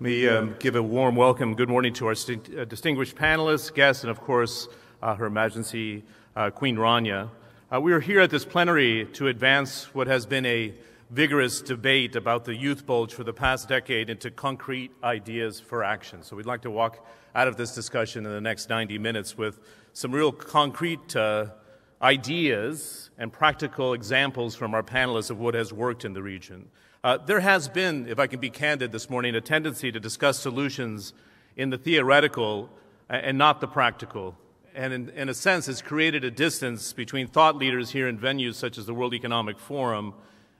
Let me um, give a warm welcome, good morning to our uh, distinguished panelists, guests, and of course, uh, Her Majesty uh, Queen Rania. Uh, we are here at this plenary to advance what has been a vigorous debate about the youth bulge for the past decade into concrete ideas for action. So we'd like to walk out of this discussion in the next 90 minutes with some real concrete uh, ideas and practical examples from our panelists of what has worked in the region. Uh, there has been, if I can be candid this morning, a tendency to discuss solutions in the theoretical uh, and not the practical. And in, in a sense, it's created a distance between thought leaders here in venues such as the World Economic Forum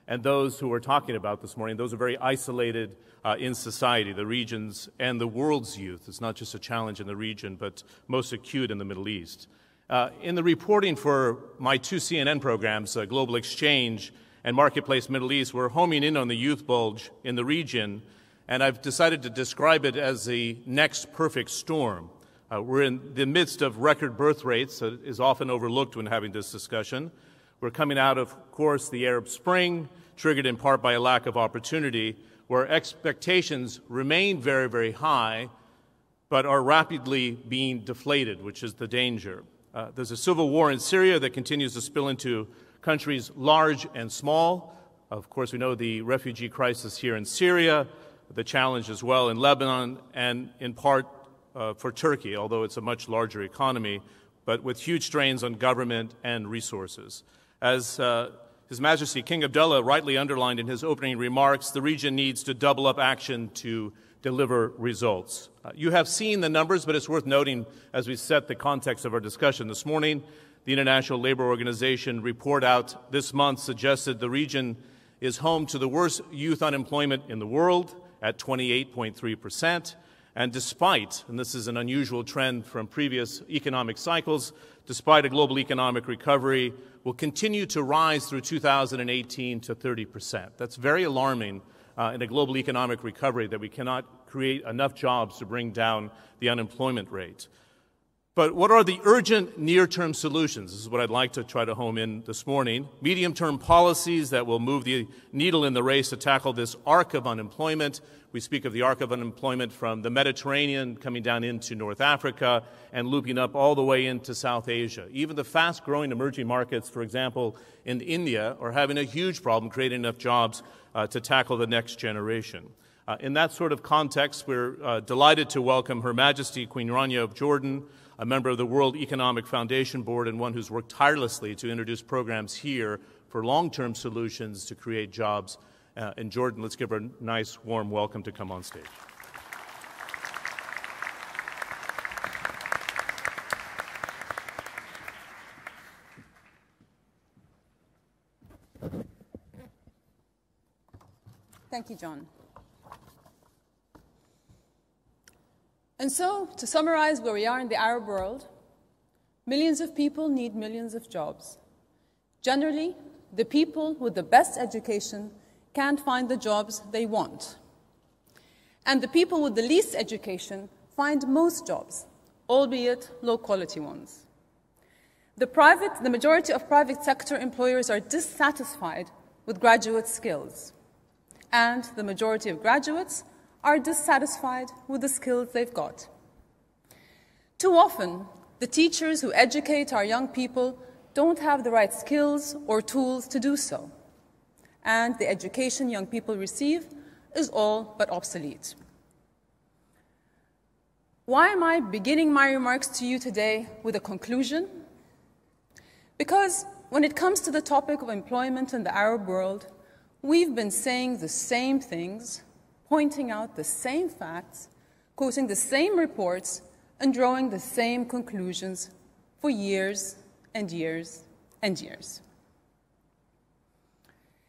and those who we're talking about this morning. Those are very isolated uh, in society, the regions and the world's youth. It's not just a challenge in the region, but most acute in the Middle East. Uh, in the reporting for my two CNN programs, uh, Global Exchange and Marketplace Middle East, we're homing in on the youth bulge in the region, and I've decided to describe it as the next perfect storm. Uh, we're in the midst of record birth rates that is often overlooked when having this discussion. We're coming out of, of course, the Arab Spring, triggered in part by a lack of opportunity, where expectations remain very, very high, but are rapidly being deflated, which is the danger. Uh, there's a civil war in Syria that continues to spill into countries large and small. Of course, we know the refugee crisis here in Syria, the challenge as well in Lebanon, and in part uh, for Turkey, although it's a much larger economy, but with huge strains on government and resources. As uh, His Majesty King Abdullah rightly underlined in his opening remarks, the region needs to double up action to deliver results. Uh, you have seen the numbers, but it's worth noting as we set the context of our discussion this morning. The International Labor Organization report out this month suggested the region is home to the worst youth unemployment in the world at 28.3 percent. And despite, and this is an unusual trend from previous economic cycles, despite a global economic recovery, will continue to rise through 2018 to 30 percent. That's very alarming uh, in a global economic recovery that we cannot create enough jobs to bring down the unemployment rate. But what are the urgent near term solutions? This is what I'd like to try to home in this morning. Medium term policies that will move the needle in the race to tackle this arc of unemployment. We speak of the arc of unemployment from the Mediterranean coming down into North Africa and looping up all the way into South Asia. Even the fast growing emerging markets, for example, in India, are having a huge problem creating enough jobs uh, to tackle the next generation. Uh, in that sort of context, we're uh, delighted to welcome Her Majesty Queen Rania of Jordan a member of the World Economic Foundation Board, and one who's worked tirelessly to introduce programs here for long term solutions to create jobs uh, in Jordan. Let's give her a nice, warm welcome to come on stage. Thank you, John. And so, to summarize where we are in the Arab world, millions of people need millions of jobs. Generally, the people with the best education can't find the jobs they want. And the people with the least education find most jobs, albeit low quality ones. The, private, the majority of private sector employers are dissatisfied with graduate skills, and the majority of graduates are dissatisfied with the skills they've got. Too often, the teachers who educate our young people don't have the right skills or tools to do so, and the education young people receive is all but obsolete. Why am I beginning my remarks to you today with a conclusion? Because when it comes to the topic of employment in the Arab world, we've been saying the same things pointing out the same facts, quoting the same reports, and drawing the same conclusions for years and years and years.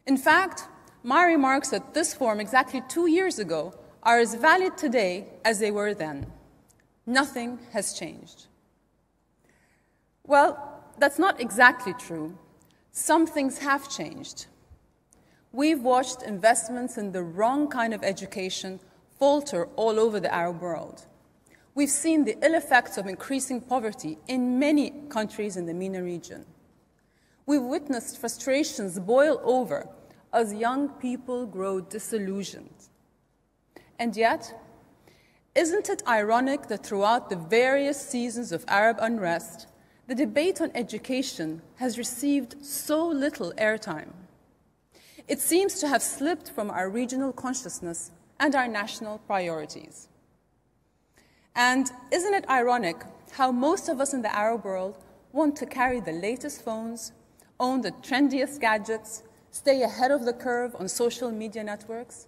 In fact, my remarks at this forum exactly two years ago are as valid today as they were then. Nothing has changed. Well, that's not exactly true. Some things have changed. We've watched investments in the wrong kind of education falter all over the Arab world. We've seen the ill effects of increasing poverty in many countries in the MENA region. We've witnessed frustrations boil over as young people grow disillusioned. And yet, isn't it ironic that throughout the various seasons of Arab unrest, the debate on education has received so little airtime? It seems to have slipped from our regional consciousness and our national priorities. And isn't it ironic how most of us in the Arab world want to carry the latest phones, own the trendiest gadgets, stay ahead of the curve on social media networks,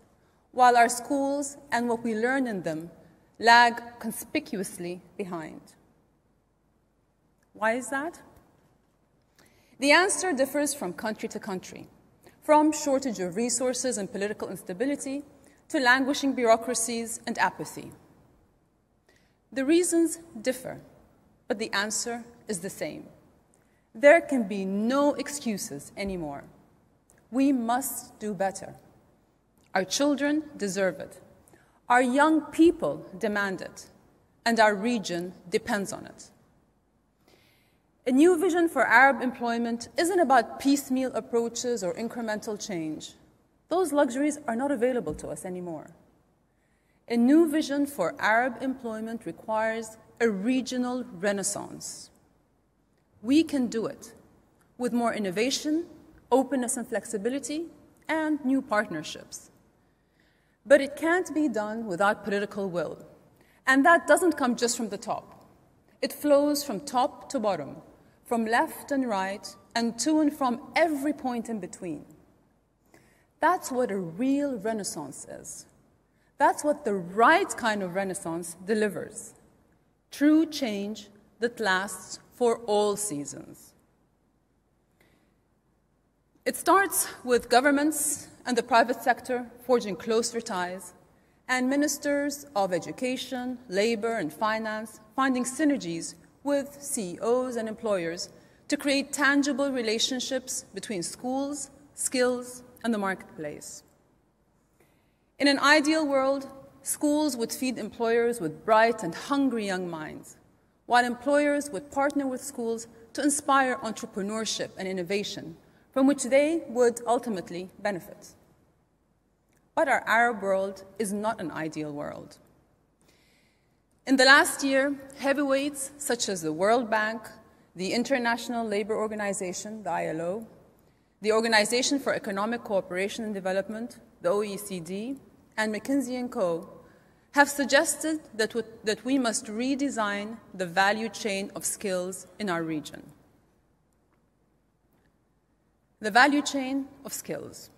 while our schools and what we learn in them lag conspicuously behind? Why is that? The answer differs from country to country from shortage of resources and political instability to languishing bureaucracies and apathy. The reasons differ, but the answer is the same. There can be no excuses anymore. We must do better. Our children deserve it. Our young people demand it. And our region depends on it. A new vision for Arab employment isn't about piecemeal approaches or incremental change. Those luxuries are not available to us anymore. A new vision for Arab employment requires a regional renaissance. We can do it with more innovation, openness and flexibility, and new partnerships. But it can't be done without political will. And that doesn't come just from the top. It flows from top to bottom from left and right, and to and from every point in between. That's what a real renaissance is. That's what the right kind of renaissance delivers true change that lasts for all seasons. It starts with governments and the private sector forging closer ties, and ministers of education, labor, and finance finding synergies with CEOs and employers to create tangible relationships between schools, skills, and the marketplace. In an ideal world, schools would feed employers with bright and hungry young minds, while employers would partner with schools to inspire entrepreneurship and innovation from which they would ultimately benefit. But our Arab world is not an ideal world. In the last year, heavyweights such as the World Bank, the International Labour Organization, the ILO, the Organization for Economic Cooperation and Development, the OECD, and McKinsey & Co. have suggested that, that we must redesign the value chain of skills in our region. The value chain of skills.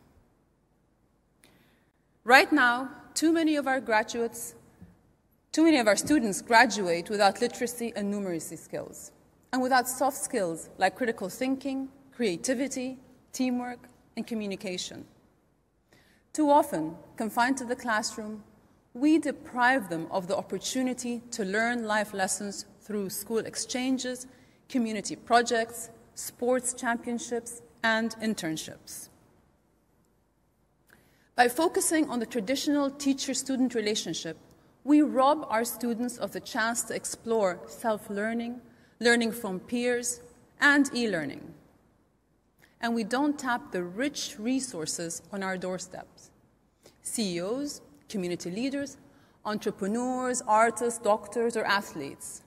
Right now, too many of our graduates, too many of our students graduate without literacy and numeracy skills, and without soft skills like critical thinking, creativity, teamwork, and communication. Too often, confined to the classroom, we deprive them of the opportunity to learn life lessons through school exchanges, community projects, sports championships, and internships. By focusing on the traditional teacher student relationship, we rob our students of the chance to explore self learning, from peers, and e learning. And we don't tap the rich resources on our doorsteps. CEOs, community leaders, entrepreneurs, artists, doctors, or athletes.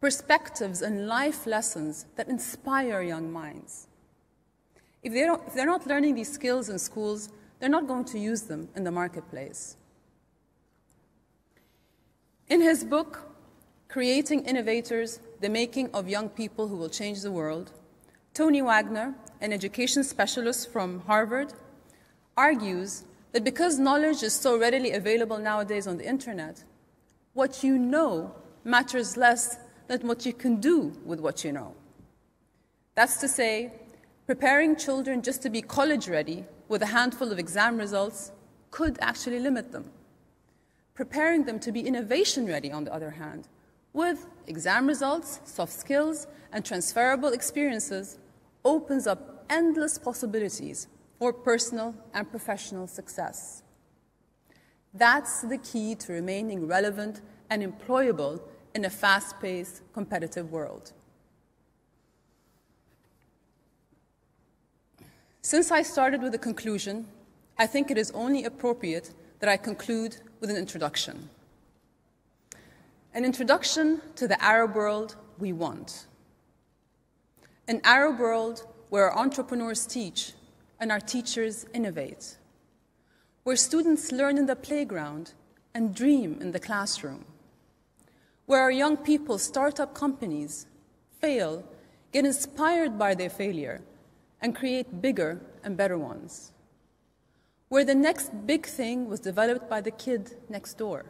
Perspectives and life lessons that inspire young minds. If, they if they're not learning these skills in schools, they're not going to use them in the marketplace. In his book, Creating Innovators The Making of Young People Who Will Change the World, Tony Wagner, an education specialist from Harvard, argues that because knowledge is so readily available nowadays on the internet, what you know matters less than what you can do with what you know. That's to say, preparing children just to be college ready with a handful of exam results could actually limit them. Preparing them to be innovation ready, on the other hand, with exam results, soft skills, and transferable experiences, opens up endless possibilities for personal and professional success. That's the key to remaining relevant and employable in a fast paced, competitive world. Since I started with a conclusion, I think it is only appropriate that I conclude with an introduction. An introduction to the Arab world we want. An Arab world where our entrepreneurs teach and our teachers innovate. Where students learn in the playground and dream in the classroom. Where our young people start up companies, fail, get inspired by their failure, and create bigger and better ones. Where the next big thing was developed by the kid next door.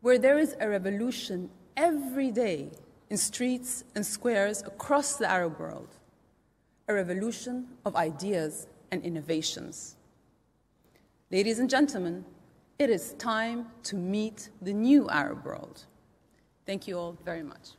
Where there is a revolution every day in streets and squares across the Arab world. A revolution of ideas and innovations. Ladies and gentlemen, it is time to meet the new Arab world. Thank you all very much.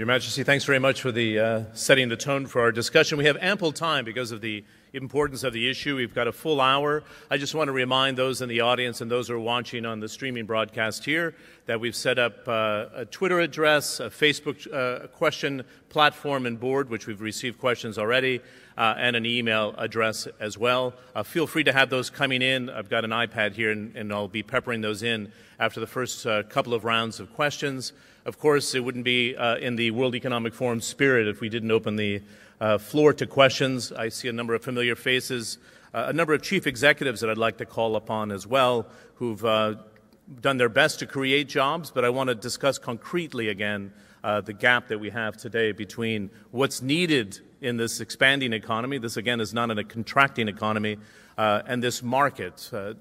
Your Majesty, thanks very much for the uh, setting the tone for our discussion. We have ample time because of the importance of the issue. We've got a full hour. I just want to remind those in the audience and those who are watching on the streaming broadcast here that we've set up uh, a Twitter address, a Facebook uh, question platform and board, which we've received questions already, uh, and an email address as well. Uh, feel free to have those coming in. I've got an iPad here, and, and I'll be peppering those in after the first uh, couple of rounds of questions. Of course, it wouldn't be uh, in the World Economic Forum spirit if we didn't open the uh, floor to questions. I see a number of familiar faces, uh, a number of chief executives that I'd like to call upon as well, who've uh, done their best to create jobs, but I want to discuss concretely again uh, the gap that we have today between what's needed in this expanding economy. This, again, is not in a contracting economy, uh, and this market. Her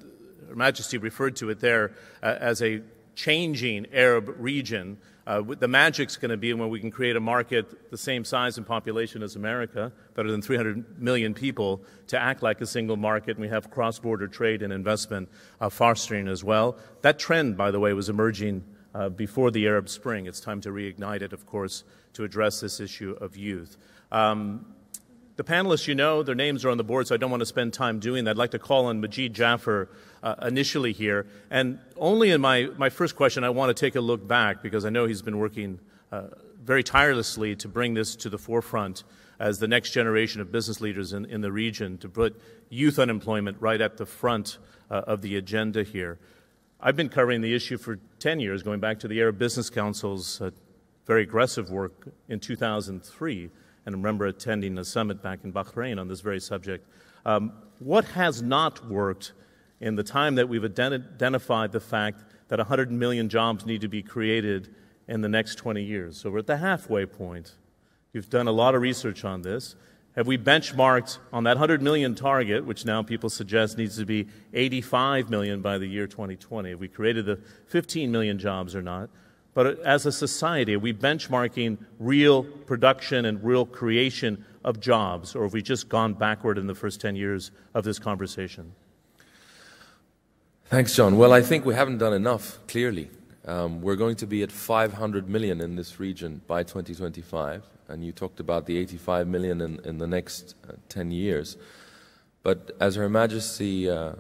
Majesty referred to it there as a changing Arab region. Uh, the magic's going to be when we can create a market the same size and population as America, better than 300 million people, to act like a single market, and we have cross border trade and investment uh, fostering as well. That trend, by the way, was emerging uh, before the Arab Spring. It's time to reignite it, of course, to address this issue of youth. Um, the panelists, you know, their names are on the board, so I don't want to spend time doing that. I'd like to call on Majid Jafar uh, initially here. And only in my, my first question, I want to take a look back because I know he's been working uh, very tirelessly to bring this to the forefront as the next generation of business leaders in, in the region to put youth unemployment right at the front uh, of the agenda here. I've been covering the issue for 10 years, going back to the Arab Business Council's uh, very aggressive work in 2003, and remember attending a summit back in Bahrain on this very subject. Um, what has not worked in the time that we've identified the fact that 100 million jobs need to be created in the next 20 years? So we're at the halfway point. You've done a lot of research on this. Have we benchmarked on that 100 million target, which now people suggest needs to be 85 million by the year 2020? Have we created the 15 million jobs or not? But as a society, are we benchmarking real production and real creation of jobs, or have we just gone backward in the first 10 years of this conversation? Thanks, John. Well, I think we haven't done enough, clearly. Um, we're going to be at 500 million in this region by 2025, and you talked about the 85 million in, in the next uh, 10 years. But as Her Majesty uh,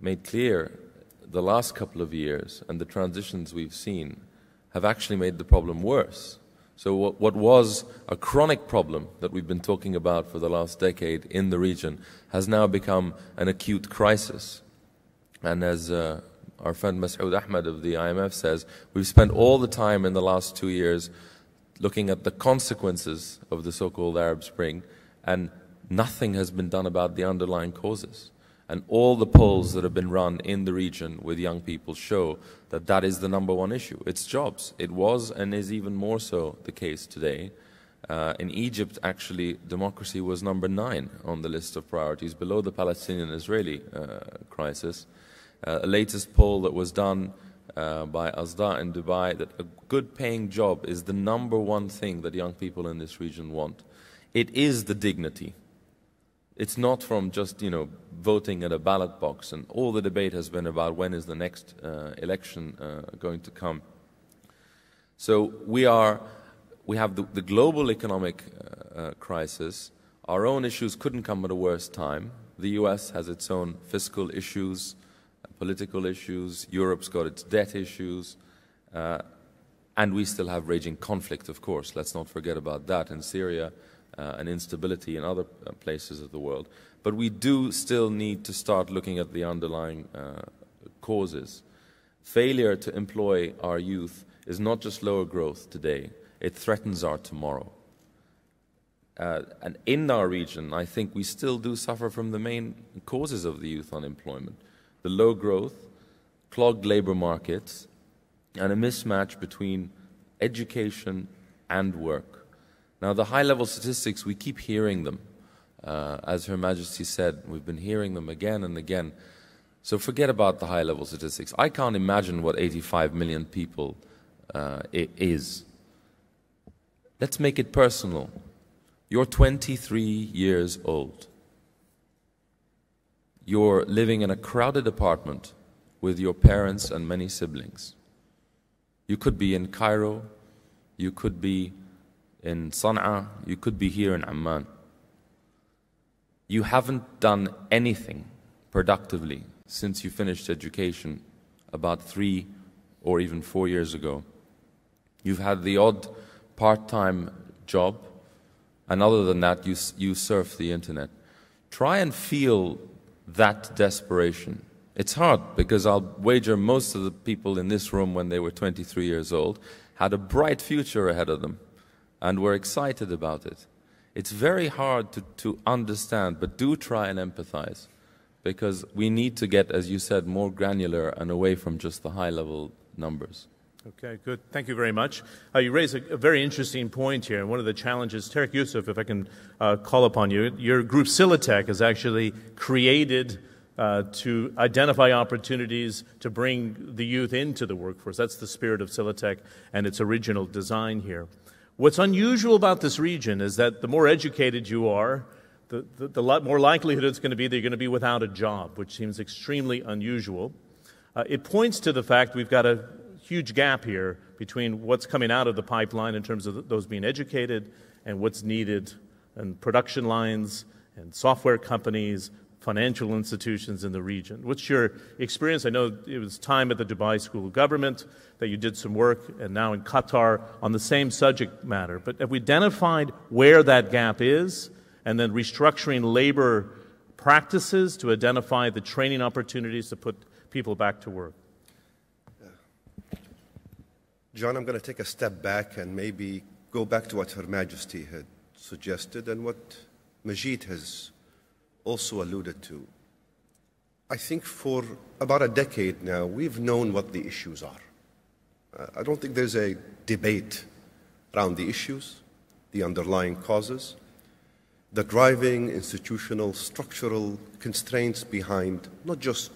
made clear, the last couple of years and the transitions we've seen have actually made the problem worse. So, what, what, was a chronic problem that we've been talking about for the last decade in the region has now become an acute crisis. And as uh, our friend Masood Ahmed of the IMF says, we've spent all the time in the last two years looking at the consequences of the so called Arab Spring, and nothing has been done about the underlying causes. And all the polls that have been run in the region with young people show that that is the number one issue. It's jobs. It was and is even more so the case today. Uh, in Egypt, actually, democracy was number nine on the list of priorities, below the Palestinian Israeli uh, crisis. Uh, a latest poll that was done uh, by ASDA'A in Dubai that a good paying job is the number one thing that young people in this region want. It is the dignity. It's not from just, you know, voting at a ballot box. And all the debate has been about when is the next uh, election uh, going to come. So we are, we have the, the global economic uh, uh, crisis. Our own issues couldn't come at a worse time. The U.S. has its own fiscal issues political issues, Europe's got its debt issues, uh, and we still have raging conflict, of course. Let's not forget about that in Syria uh, and instability in other uh, places of the world. But we do still need to start looking at the underlying uh, causes. Failure to employ our youth is not just lower growth today, it threatens our tomorrow. Uh, and in our region, I think we still do suffer from the main causes of the youth unemployment the low growth, clogged labor markets, and a mismatch between education and work. Now, the high level statistics, we keep hearing them. Uh, as Her Majesty said, we've been hearing them again and again. So forget about the high level statistics. I can't imagine what 85 million people uh, is. Let's make it personal. You're 23 years old. You're living in a crowded apartment with your parents and many siblings. You could be in Cairo, you could be in Sana'a, you could be here in Amman. You haven't done anything productively since you finished education about three or even four years ago. You've had the odd part time job, and other than that, you, you surf the internet. Try and feel that desperation. It's hard because I'll wager most of the people in this room when they were 23 years old had a bright future ahead of them and we're excited about it. It's very hard to, to understand, but do try and empathize because we need to get, as you said, more granular and away from just the high level numbers. Okay, good. Thank you very much. Uh, you raise a, a, very interesting point here. And one of the challenges, Tarik Yousef, if I can uh, call upon you, your group Silatech is actually created uh, to identify opportunities to bring the youth into the workforce. That's the spirit of Silatech and its original design here. What's unusual about this region is that the more educated you are, the, the, the more likelihood it's going to be that you're going to be without a job, which seems extremely unusual. Uh, it points to the fact we've got a huge gap here between what's coming out of the pipeline in terms of those being educated and what's needed and production lines and software companies, financial institutions in the region. What's your experience? I know it was time at the Dubai School of Government that you did some work, and now in Qatar on the same subject matter. But have we identified where that gap is, and then restructuring labor practices to identify the training opportunities to put people back to work? John, I'm going to take a step back and maybe go back to what Her Majesty had suggested and what Majid has also alluded to. I think for about a decade now, we've known what the issues are. Uh, I don't think there's a debate around the issues, the underlying causes, the driving institutional, structural constraints behind not just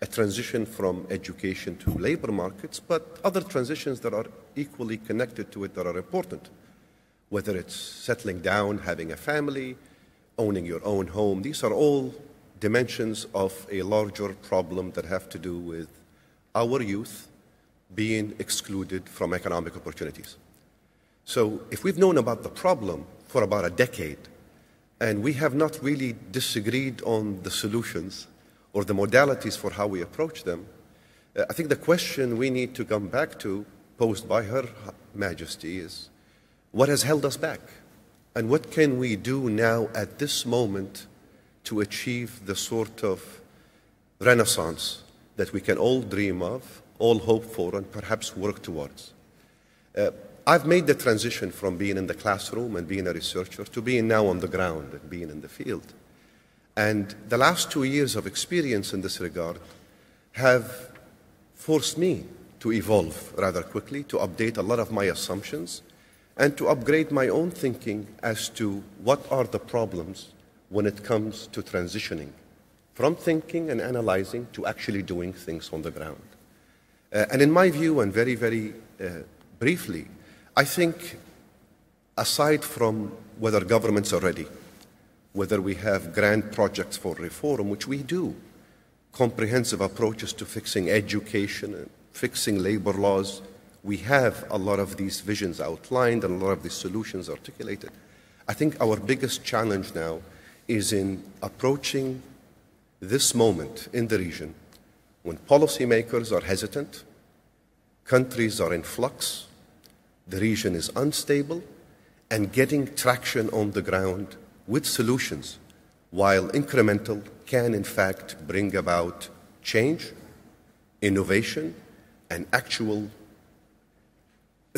a transition from education to labor markets, but other transitions that are equally connected to it that are important, whether it's settling down, having a family, owning your own home. These are all dimensions of a larger problem that have to do with our youth being excluded from economic opportunities. So if we've known about the problem for about a decade, and we have not really disagreed on the solutions or the modalities for how we approach them, uh, I think the question we need to come back to, posed by Her Majesty, is what has held us back? And what can we do now at this moment to achieve the sort of renaissance that we can all dream of, all hope for, and perhaps work towards? Uh, I've made the transition from being in the classroom and being a researcher to being now on the ground and being in the field. And the last two years of experience in this regard have forced me to evolve rather quickly, to update a lot of my assumptions, and to upgrade my own thinking as to what are the problems when it comes to transitioning from thinking and analyzing to actually doing things on the ground. Uh, and in my view, and very, very uh, briefly, I think aside from whether governments are ready, whether we have grand projects for reform, which we do, comprehensive approaches to fixing education and fixing labor laws, we have a lot of these visions outlined and a lot of these solutions articulated. I think our biggest challenge now is in approaching this moment in the region when policymakers are hesitant, countries are in flux, the region is unstable, and getting traction on the ground with solutions, while incremental, can in fact bring about change, innovation, and actual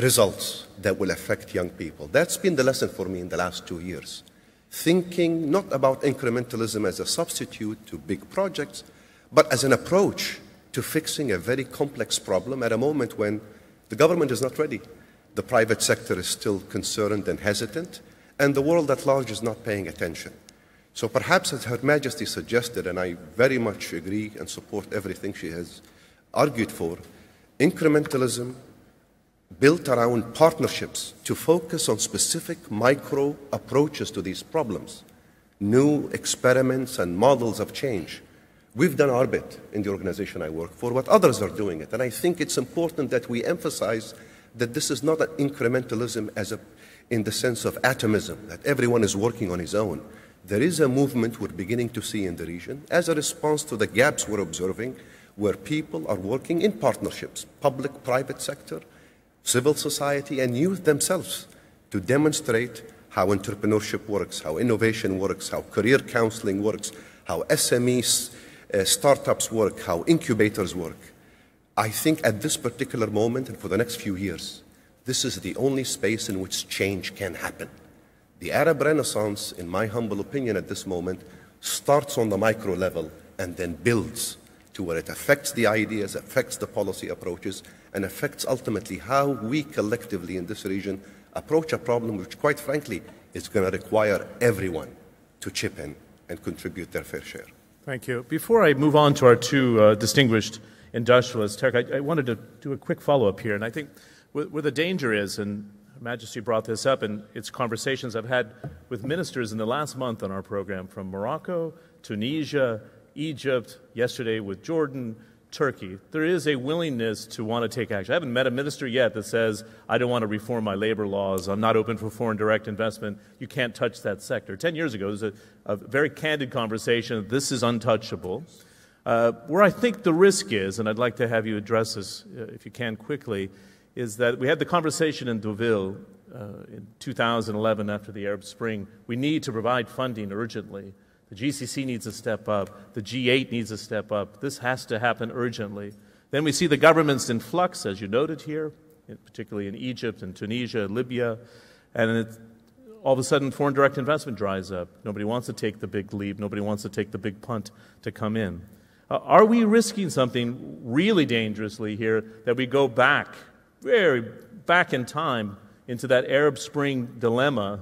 results that will affect young people. That's been the lesson for me in the last two years. Thinking not about incrementalism as a substitute to big projects, but as an approach to fixing a very complex problem at a moment when the government is not ready. The private sector is still concerned and hesitant, and the world at large is not paying attention. So perhaps, as Her Majesty suggested, and I very much agree and support everything she has argued for, incrementalism built around partnerships to focus on specific micro approaches to these problems, new experiments and models of change. We've done our bit in the organization I work for, but others are doing it. And I think it's important that we emphasize that this is not an incrementalism as a, in the sense of atomism, that everyone is working on his own. There is a movement we're beginning to see in the region as a response to the gaps we're observing where people are working in partnerships, public, private sector, civil society, and youth themselves to demonstrate how entrepreneurship works, how innovation works, how career counseling works, how SMEs, uh, startups work, how incubators work. I think at this particular moment and for the next few years, this is the only space in which change can happen. The Arab Renaissance, in my humble opinion at this moment, starts on the micro level and then builds to where it affects the ideas, affects the policy approaches, and affects ultimately how we collectively in this region approach a problem which, quite frankly, is going to require everyone to chip in and contribute their fair share. Thank you. Before I move on to our two uh, distinguished industrialists, Tarik, I, I, wanted to do a quick follow up here. And I think where, where the danger is, and Her Majesty brought this up in its conversations I've had with ministers in the last month on our program from Morocco, Tunisia, Egypt, yesterday with Jordan, Turkey, there is a willingness to want to take action. I haven't met a minister yet that says, I don't want to reform my labor laws, I'm not open for foreign direct investment, you can't touch that sector. Ten years ago, there was a, a very candid conversation this is untouchable. Uh, where I think the risk is, and I'd like to have you address this uh, if you can quickly, is that we had the conversation in Deauville uh, in 2011 after the Arab Spring. We need to provide funding urgently. The GCC needs to step up. The G8 needs to step up. This has to happen urgently. Then we see the governments in flux, as you noted here, particularly in Egypt and Tunisia, Libya, and all of a sudden foreign direct investment dries up. Nobody wants to take the big leap. Nobody wants to take the big punt to come in. Uh, are we risking something really dangerously here that we go back, very back in time, into that Arab Spring dilemma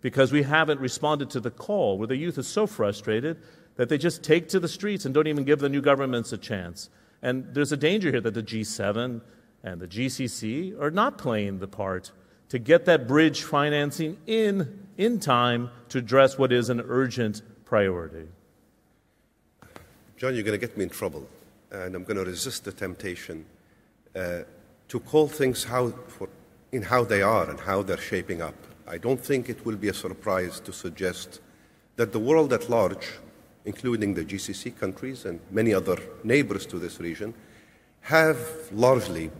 because we haven't responded to the call, where the youth is so frustrated that they just take to the streets and don't even give the new governments a chance. And there's a danger here that the G7 and the GCC are not playing the part to get that bridge financing in in time to address what is an urgent priority. John, you're going to get me in trouble, and I'm going to resist the temptation uh, to call things how, for, in how they are and how they're shaping up. I don't think it will be a surprise to suggest that the world at large, including the GCC countries and many other neighbors to this region, have largely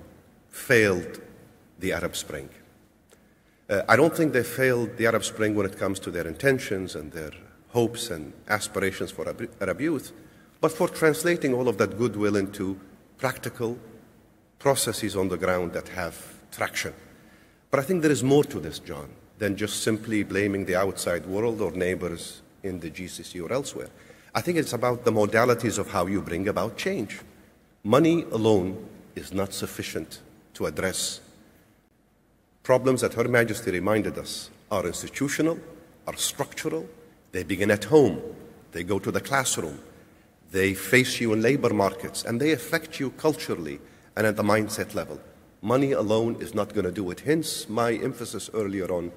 failed the Arab Spring. Uh, I don't think they failed the Arab Spring when it comes to their intentions and their hopes and aspirations for Arab youth, but for translating all of that goodwill into practical processes on the ground that have traction. But I think there is more to this, John than just simply blaming the outside world or neighbors in the GCC or elsewhere. I think it's about the modalities of how you bring about change. Money alone is not sufficient to address problems that Her Majesty reminded us are institutional, are structural, they begin at home, they go to the classroom, they face you in labor markets, and they affect you culturally and at the mindset level. Money alone is not going to do it. Hence, my emphasis earlier on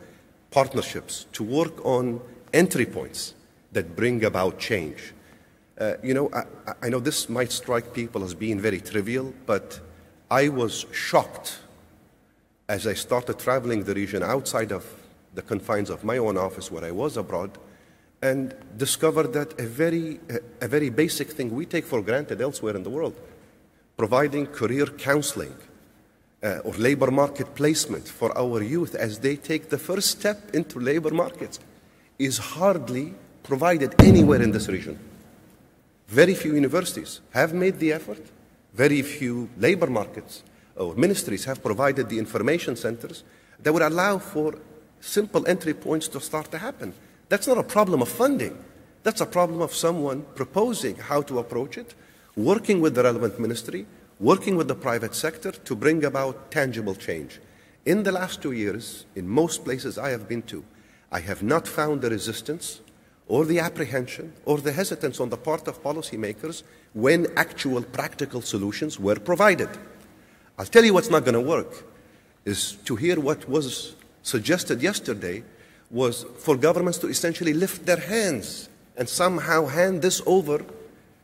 partnerships to work on entry points that bring about change. Uh, you know, I, I, know this might strike people as being very trivial, but I was shocked as I started traveling the region outside of the confines of my own office where I was abroad and discovered that a very, a, a very basic thing we take for granted elsewhere in the world, providing career counseling, uh, or labor market placement for our youth as they take the first step into labor markets is hardly provided anywhere in this region. Very few universities have made the effort. Very few labor markets or ministries have provided the information centers that would allow for simple entry points to start to happen. That's not a problem of funding. That's a problem of someone proposing how to approach it, working with the relevant ministry, working with the private sector to bring about tangible change. In the last two years, in most places I have been to, I have not found the resistance or the apprehension or the hesitance on the part of policymakers when actual practical solutions were provided. I'll tell you what's not going to work is to hear what was suggested yesterday was for governments to essentially lift their hands and somehow hand this over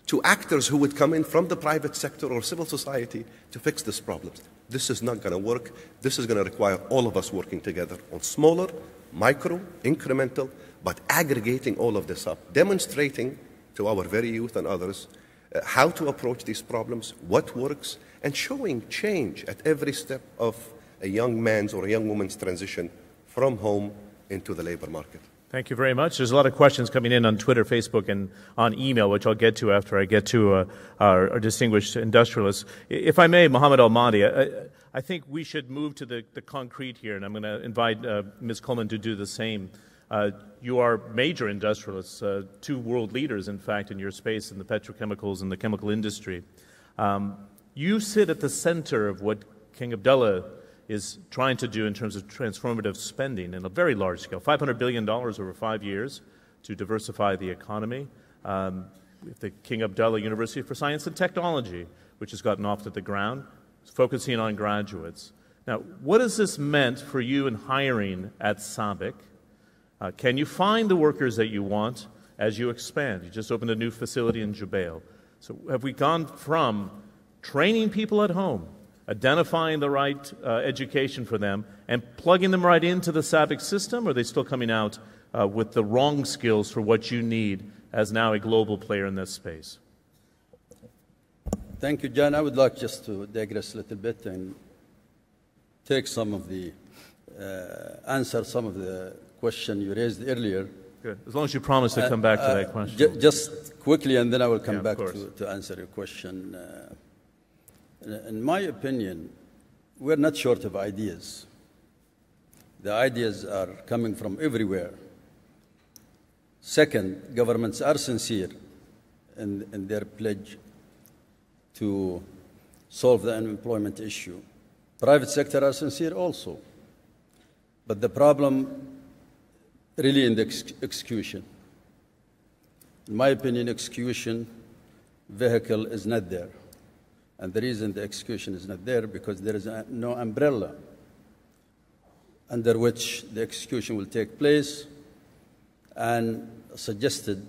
to actors who would come in from the private sector or civil society to fix these problems. This is not going to work. This is going to require all of us working together on smaller, micro, incremental, but aggregating all of this up, demonstrating to our very youth and others uh, how to approach these problems, what works, and showing change at every step of a young man's or a young woman's transition from home into the labor market. Thank you very much. There's a lot of questions coming in on Twitter, Facebook, and on email, which I'll get to after I get to uh, our, our, distinguished industrialists. If I may, Mohamed Al-Mady, I, I, think we should move to the, the concrete here, and I'm going to invite uh, Ms. Kullman to do the same. Uh, you are major industrialists, uh, two world leaders, in fact, in your space in the petrochemicals and the chemical industry. Um, you sit at the center of what King Abdullah is trying to do in terms of transformative spending in a very large scale $500 billion over five years to diversify the economy. Um, the King Abdullah University for Science and Technology, which has gotten off to the ground, focusing on graduates. Now, what has this meant for you in hiring at SABIC? Uh, can you find the workers that you want as you expand? You just opened a new facility in Jubail. So, have we gone from training people at home, identifying the right uh, education for them, and plugging them right into the SABIC system? Or are they still coming out uh, with the wrong skills for what you need as now a global player in this space? Thank you, John. I would like just to digress a little bit and take some of the uh, answer some of the question you raised earlier. Good. As long as you promise to come back to that question. Ju- just quickly, and then I will come Yeah, back to, to answer your question. In- in my opinion, we're not short of ideas. The ideas are coming from everywhere. Second, governments are sincere in, in their pledge to solve the unemployment issue. Private sector are sincere also. But the problem really in the ex- execution. In my opinion, execution vehicle is not there. And the reason the execution is not there because there is a, no umbrella under which the execution will take place and suggested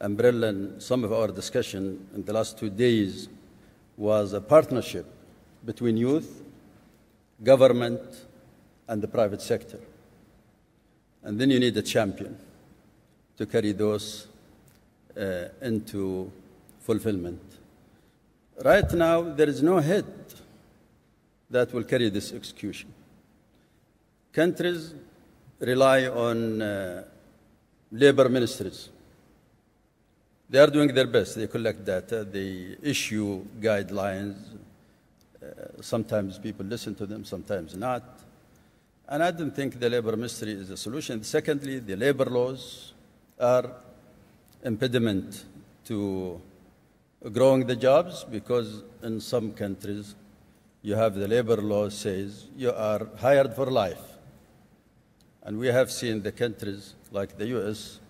umbrella in some of our discussion in the last two days was a partnership between youth, government, and the private sector. And then you need a champion to carry those uh, into fulfillment. Right now, there is no head that will carry this execution. Countries rely on uh, labor ministries. They are doing their best. They collect data, they issue guidelines. Uh, sometimes people listen to them, sometimes not. And I don't think the labor ministry is a solution. Secondly, the labor laws are impediment to growing the jobs because in some countries you have the labor law says you are hired for life. And we have seen the countries like the US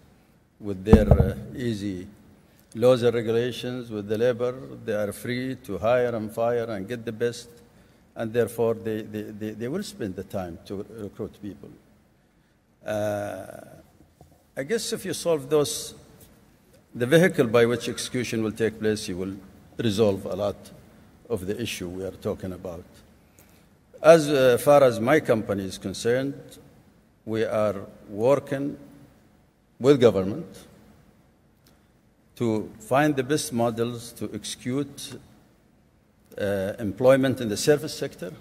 with their uh, easy laws and regulations with the labor, they are free to hire and fire and get the best, and therefore they, they, they, they will spend the time to recruit people. Uh, I guess if you solve those, the vehicle by which execution will take place, you will resolve a lot of the issue we are talking about. As uh, far as my company is concerned, we are working with government to find the best models to execute uh, employment in the service sector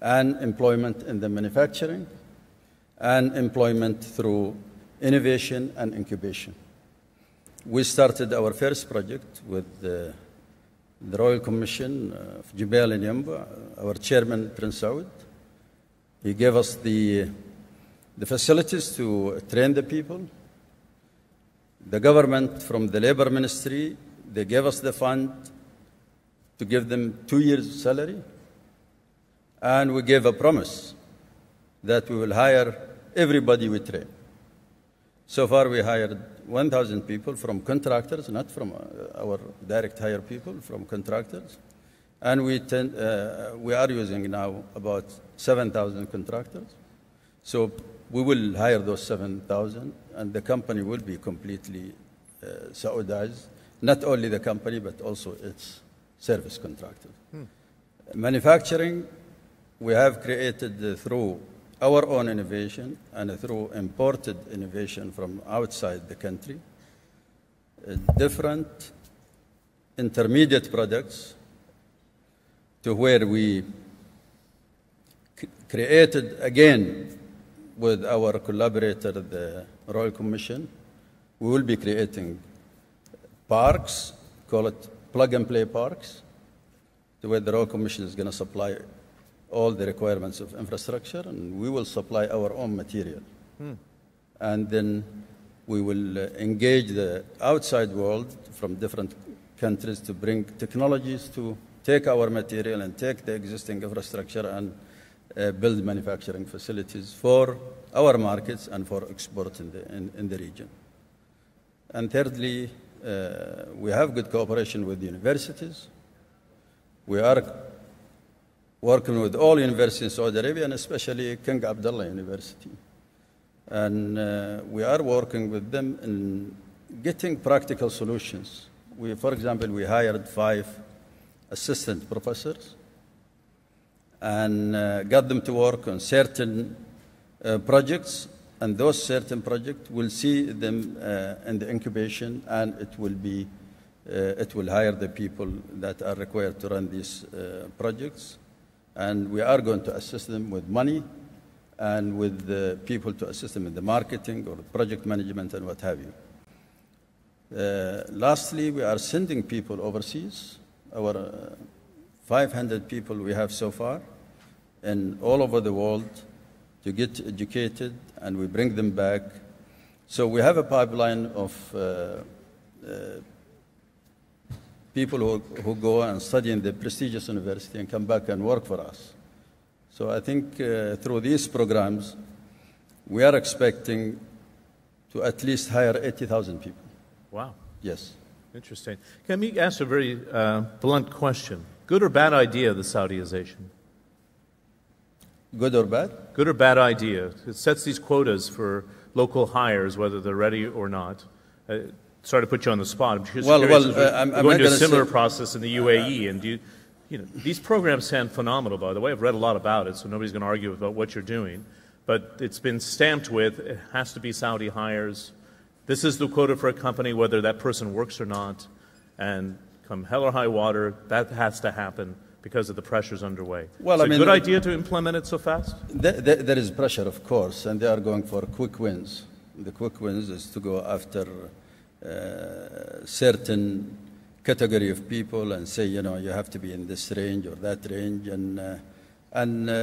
and employment in the manufacturing and employment through innovation and incubation. We started our first project with the, the Royal Commission uh, of Jubail and Yanbu, our chairman, Prince Saud. He gave us the, the facilities to train the people. The government from the labor ministry, they gave us the fund to give them two years' salary. And we gave a promise that we will hire everybody we train. So far, we hired 1,000 people from contractors, not from uh, our direct hire people, from contractors. And we, tend, uh, we are using now about 7,000 contractors. So we will hire those 7,000, and the company will be completely uh, Saudized. Not only the company, but also its service contractors. Manufacturing, we have created uh, through our own innovation and through imported innovation from outside the country, uh, different intermediate products to where we created again with our collaborator, the Royal Commission, we will be creating parks, call it plug and play parks, to where the Royal Commission is going to supply all the requirements of infrastructure, and we will supply our own material. And then we will uh, engage the outside world from different countries to bring technologies to take our material and take the existing infrastructure and uh, build manufacturing facilities for our markets and for export in the, in, in the region. And thirdly, uh, we have good cooperation with universities. We are working with all universities in Saudi Arabia and especially King Abdullah University. And uh, we are working with them in getting practical solutions. We, for example, we hired five assistant professors and uh, got them to work on certain uh, projects, and those certain projects will see them uh, in the incubation, and it will be uh, it will hire the people that are required to run these uh, projects, and we are going to assist them with money and with the people to assist them in the marketing or project management and what have you. Uh, lastly, we are sending people overseas. Our uh, 500 people we have so far, and all over the world to get educated, and we bring them back. So we have a pipeline of uh, uh, people who, who go and study in the prestigious university and come back and work for us. So I think uh, through these programs, we are expecting to at least hire 80,000 people. Wow. Yes. Interesting. Can me ask a very uh, blunt question? Good or bad idea, the Saudiization? Good or bad? Good or bad idea? It sets these quotas for local hires, whether they're ready or not. Uh, sorry to put you on the spot. I'm just Well, curious, well, we're- uh, I'm- we're going to a similar say- process in the UAE, and do you, you know, these programs sound phenomenal, by the way. I've read a lot about it, so nobody's going to argue about what you're doing. But it's been stamped with it has to be Saudi hires. This is the quota for a company, whether that person works or not. And come hell or high water, that has to happen because of the pressures underway. Well, I it a good uh, idea to implement it so fast? There, there, there is pressure, of course, and they are going for quick wins. The quick wins is to go after uh, certain category of people and say, you know, you have to be in this range or that range, and uh, and uh,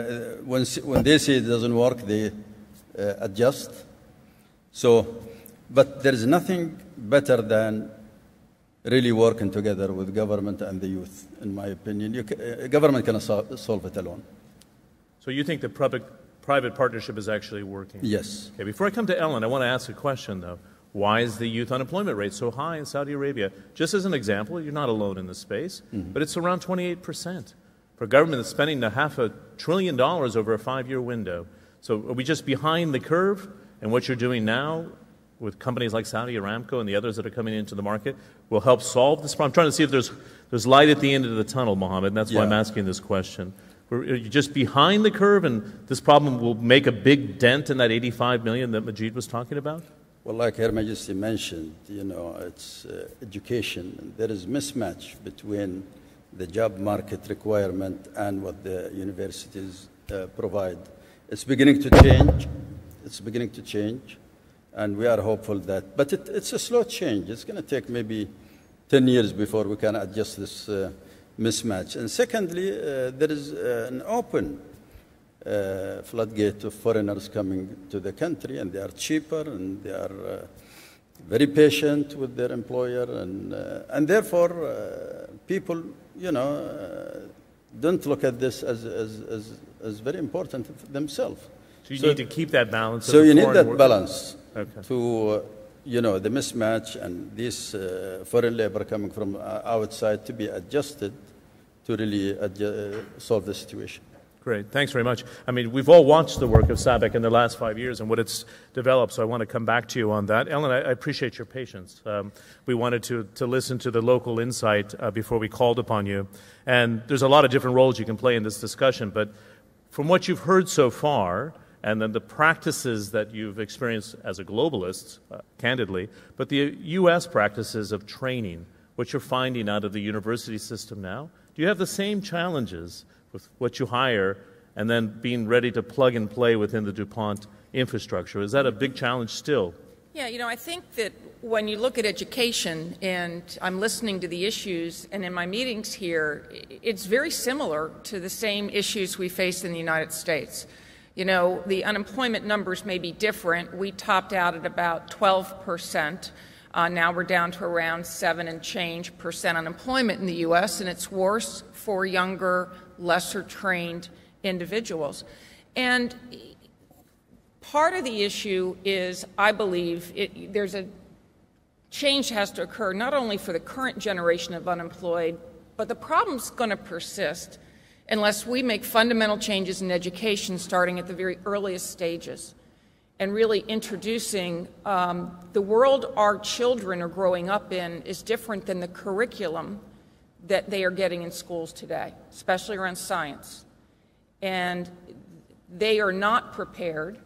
when when they say it doesn't work, they uh, adjust. So, but there is nothing better than really working together with government and the youth, in my opinion. Ca- uh, government cannot sol- solve it alone. So you think the public private partnership is actually working? Yes. Okay, before I come to Ellen, I want to ask a question though. Why is the youth unemployment rate so high in Saudi Arabia? Just as an example, you're not alone in this space, mm-hmm. but it's around 28%. For a government that's spending a half a trillion dollars over a five year window. So are we just behind the curve? And what you're doing now with companies like Saudi Aramco and the others that are coming into the market will help solve this problem? I'm trying to see if there's, there's light at the end of the tunnel, Mohamed, and that's why I'm asking this question. We're, are you just behind the curve, and this problem will make a big dent in that 85 million that Majid was talking about? Well, like Her Majesty mentioned, you know, it's uh, education. There is mismatch between the job market requirement and what the universities uh, provide. It's beginning to change. It's beginning to change, and we are hopeful that. But it, it's a slow change. It's going to take maybe 10 years before we can adjust this uh, mismatch. And secondly, uh, there is uh, an open uh, floodgate of foreigners coming to the country, and they are cheaper and they are uh, very patient with their employer, and uh, and therefore uh, people, you know, uh, don't look at this as as as, as very important themselves. So you So- need to keep that balance. So you need that work- balance Okay. to, uh, you know, the mismatch and this uh, foreign labor coming from outside to be adjusted to really solve the situation. Great. Thanks very much. I mean, we've all watched the work of SABIC in the last five years and what it's developed, so I want to come back to you on that. Ellen, I, I appreciate your patience. Um, we wanted to, to listen to the local insight uh, before we called upon you. And there's a lot of different roles you can play in this discussion, but from what you've heard so far, and then the practices that you've experienced as a globalist, uh, candidly, but the U.S. practices of training, what you're finding out of the university system now, do you have the same challenges with what you hire and then being ready to plug and play within the DuPont infrastructure? Is that a big challenge still? Yeah, you know, I think that when you look at education, and I'm listening to the issues, and in my meetings here, it's very similar to the same issues we face in the United States. You know, the unemployment numbers may be different. We topped out at about 12 percent. Uh, now we're down to around seven and change percent unemployment in the U.S., and it's worse for younger, lesser trained individuals. And part of the issue is, I believe, it, there's a change has to occur not only for the current generation of unemployed, but the problem's going to persist unless we make fundamental changes in education starting at the very earliest stages and really introducing um, the world our children are growing up in is different than the curriculum that they are getting in schools today, especially around science. And they are not prepared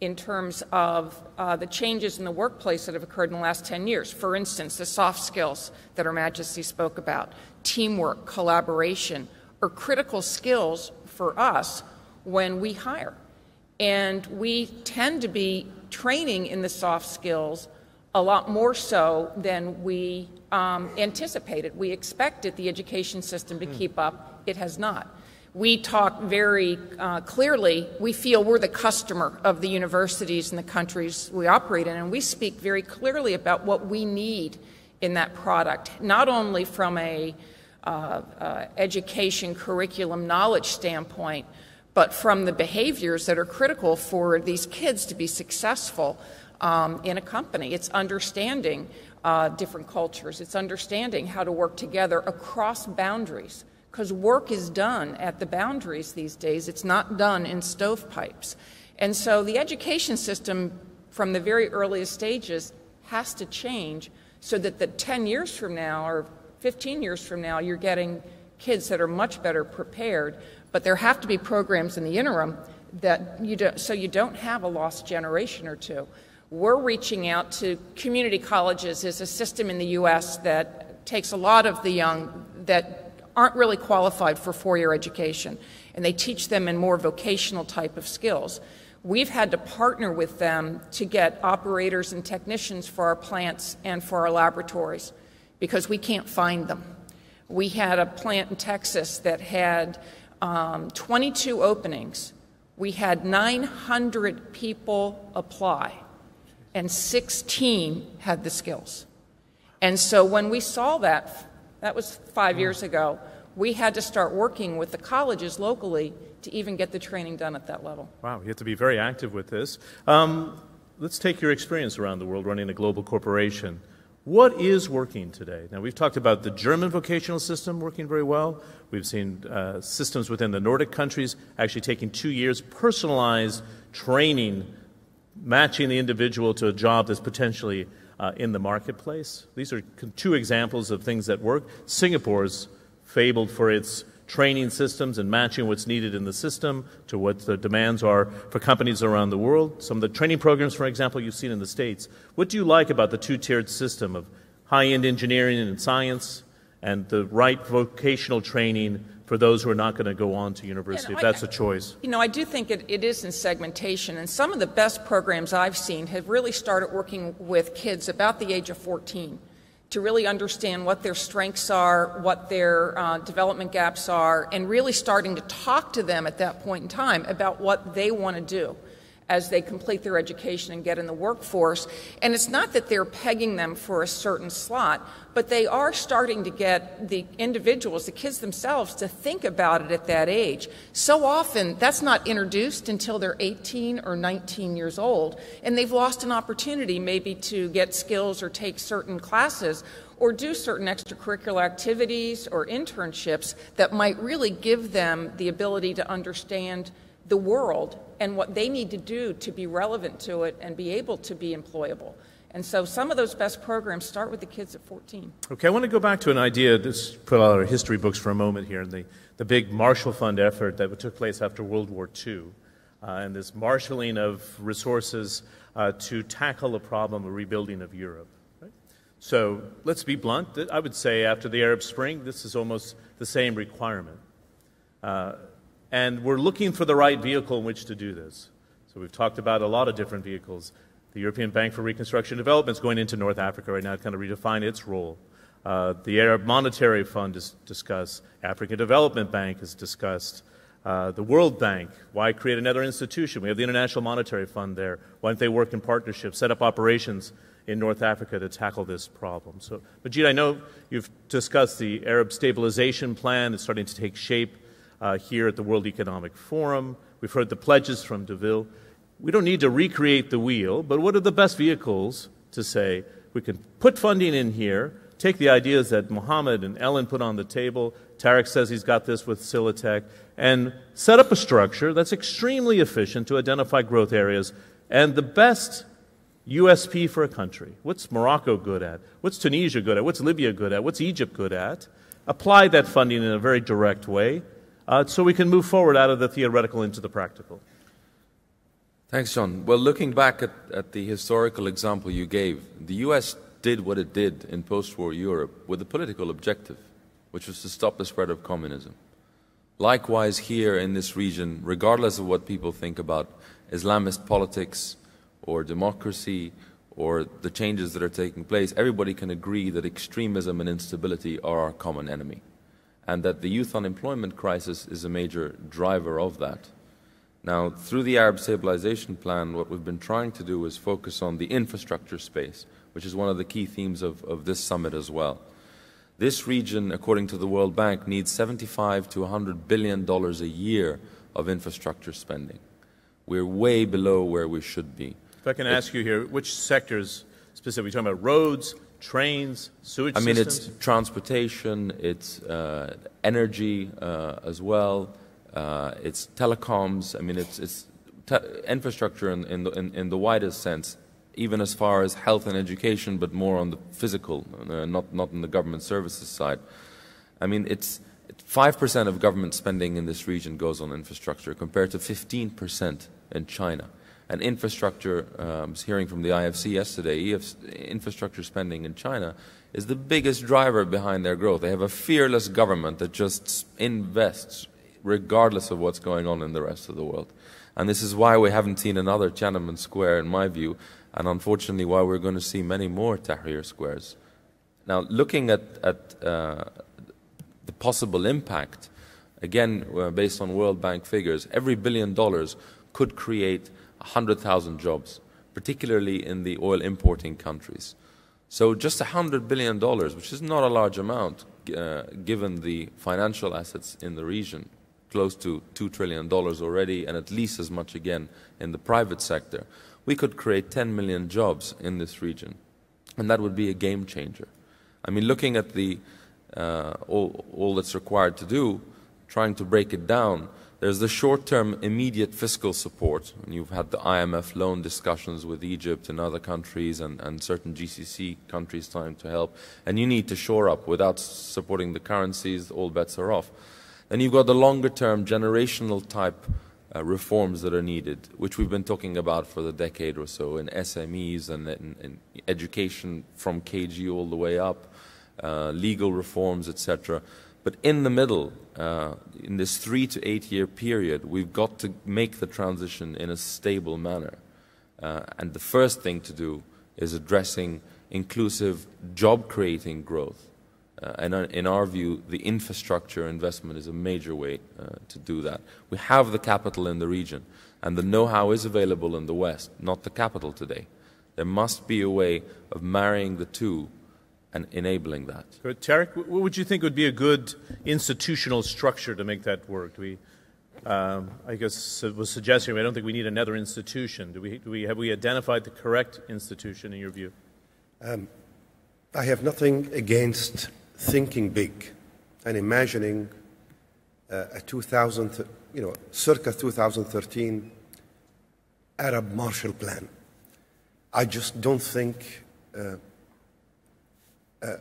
in terms of uh, the changes in the workplace that have occurred in the last 10 years. For instance, the soft skills that Her Majesty spoke about, teamwork, collaboration, are critical skills for us when we hire. And we tend to be training in the soft skills a lot more so than we um, anticipated. We expected the education system to keep up. It has not. We talk very uh, clearly, we feel we're the customer of the universities and the countries we operate in, and we speak very clearly about what we need in that product, not only from a uh, uh, education, curriculum, knowledge standpoint, but from the behaviors that are critical for these kids to be successful um, in a company. It's understanding uh, different cultures, it's understanding how to work together across boundaries. Because work is done at the boundaries these days, it's not done in stovepipes. And so the education system from the very earliest stages has to change so that the 10 years from now or 15 years from now, you're getting kids that are much better prepared. But there have to be programs in the interim that you don't, so you don't have a lost generation or two. We're reaching out to community colleges as a system in the U.S. that takes a lot of the young that aren't really qualified for four-year education, and they teach them in more vocational type of skills. We've had to partner with them to get operators and technicians for our plants and for our laboratories because we can't find them. We had a plant in Texas that had um, 22 openings. We had 900 people apply and 16 had the skills. And so when we saw that, that was five years ago, we had to start working with the colleges locally to even get the training done at that level. Wow, you have to be very active with this. Um, let's take your experience around the world running a global corporation. What is working today? Now, we've talked about the German vocational system working very well. We've seen uh, systems within the Nordic countries actually taking two years, personalized training matching the individual to a job that's potentially uh, in the marketplace. These are two examples of things that work. Singapore is fabled for its training systems and matching what's needed in the system to what the demands are for companies around the world. Some of the training programs, for example, you've seen in the States. What do you like about the two tiered system of high end engineering and science and the right vocational training for those who are not going to go on to university, if that's a choice? You know, I do think it, it is in segmentation, and some of the best programs I've seen have really started working with kids about the age of 14 to really understand what their strengths are, what their uh, development gaps are, and really starting to talk to them at that point in time about what they want to do as they complete their education and get in the workforce. And it's not that they're pegging them for a certain slot, but they are starting to get the individuals, the kids themselves, to think about it at that age. So often, that's not introduced until they're 18 or 19 years old, and they've lost an opportunity maybe to get skills or take certain classes or do certain extracurricular activities or internships that might really give them the ability to understand the world and what they need to do to be relevant to it and be able to be employable. And so some of those best programs start with the kids at 14. Okay, I want to go back to an idea, this put out our history books for a moment here, the, the big Marshall Fund effort that took place after World War II, uh, and this marshalling of resources uh, to tackle the problem of rebuilding of Europe. Right? So let's be blunt. I would say after the Arab Spring, this is almost the same requirement. Uh, and we're looking for the right vehicle in which to do this. So we've talked about a lot of different vehicles. The European Bank for Reconstruction and Development is going into North Africa right now to kind of redefine its role. Uh, the Arab Monetary Fund is discussed. African Development Bank is discussed. Uh, the World Bank, why create another institution? We have the International Monetary Fund there. Why don't they work in partnership, set up operations in North Africa to tackle this problem? So, Majid, I know you've discussed the Arab Stabilization Plan. It's starting to take shape uh, here at the World Economic Forum. We've heard the pledges from Deauville. We don't need to recreate the wheel, but what are the best vehicles to say we can put funding in here, take the ideas that Mohamed and Ellen put on the table, Tarik says he's got this with Silatech, and set up a structure that's extremely efficient to identify growth areas and the best USP for a country. What's Morocco good at? What's Tunisia good at? What's Libya good at? What's Egypt good at? apply that funding in a very direct way uh, so we can move forward out of the theoretical into the practical? Thanks, John. Well, looking back at, at the historical example you gave, the US did what it did in post war Europe with a political objective, which was to stop the spread of communism. Likewise, here in this region, regardless of what people think about Islamist politics or democracy or the changes that are taking place, everybody can agree that extremism and instability are our common enemy, and that the youth unemployment crisis is a major driver of that. Now, through the Arab Stabilization Plan, what we've been trying to do is focus on the infrastructure space, which is one of the key themes of, of this summit as well. This region, according to the World Bank, needs 75 to 100 billion dollars a year of infrastructure spending. We're way below where we should be. If I can ask you here, which sectors specifically? Are we Talking about roads, trains, sewage I mean, systems? it's transportation, it's uh, energy uh, as well, uh, it's telecoms. I mean, it's, it's infrastructure in, in, the, in, in the widest sense even as far as health and education, but more on the physical, uh, not, not on the government services side. I mean, it's 5% of government spending in this region goes on infrastructure compared to 15% in China. And infrastructure, um, I was hearing from the IFC yesterday, infrastructure spending in China is the biggest driver behind their growth. They have a fearless government that just invests regardless of what's going on in the rest of the world. And this is why we haven't seen another Tiananmen Square, in my view, and unfortunately why we're going to see many more Tahrir squares. Now, looking at, at uh, the possible impact, again, uh, based on World Bank figures, every billion dollars could create 100,000 jobs, particularly in the oil importing countries. So just $100 billion, which is not a large amount uh, given the financial assets in the region, close to $2 trillion already, and at least as much again in the private sector we could create 10 million jobs in this region. And that would be a game changer. I mean, looking at the, uh, all, all that's required to do, trying to break it down, there's the short term immediate fiscal support. And you've had the IMF loan discussions with Egypt and other countries and, and certain GCC countries trying to help. And you need to shore up. Without supporting the currencies, all bets are off. Then you've got the longer term generational type uh, reforms that are needed, which we've been talking about for the decade or so in SMEs and in, in education from KG all the way up, uh, legal reforms, etc. But in the middle, uh, in this three to eight year period, we've got to make the transition in a stable manner. Uh, and the first thing to do is addressing inclusive job creating growth. Uh, and in our view, the infrastructure investment is a major way uh, to do that. We have the capital in the region, and the know how is available in the West, not the capital today. There must be a way of marrying the two and enabling that. Good. Tarik, what would you think would be a good institutional structure to make that work? Do we, um, I guess, was suggesting I don't think we need another institution. Do we, do we have we identified the correct institution in your view? Um, I have nothing against thinking big and imagining uh, a 2000, you know, circa 2013 Arab Marshall Plan. I just don't think uh, uh,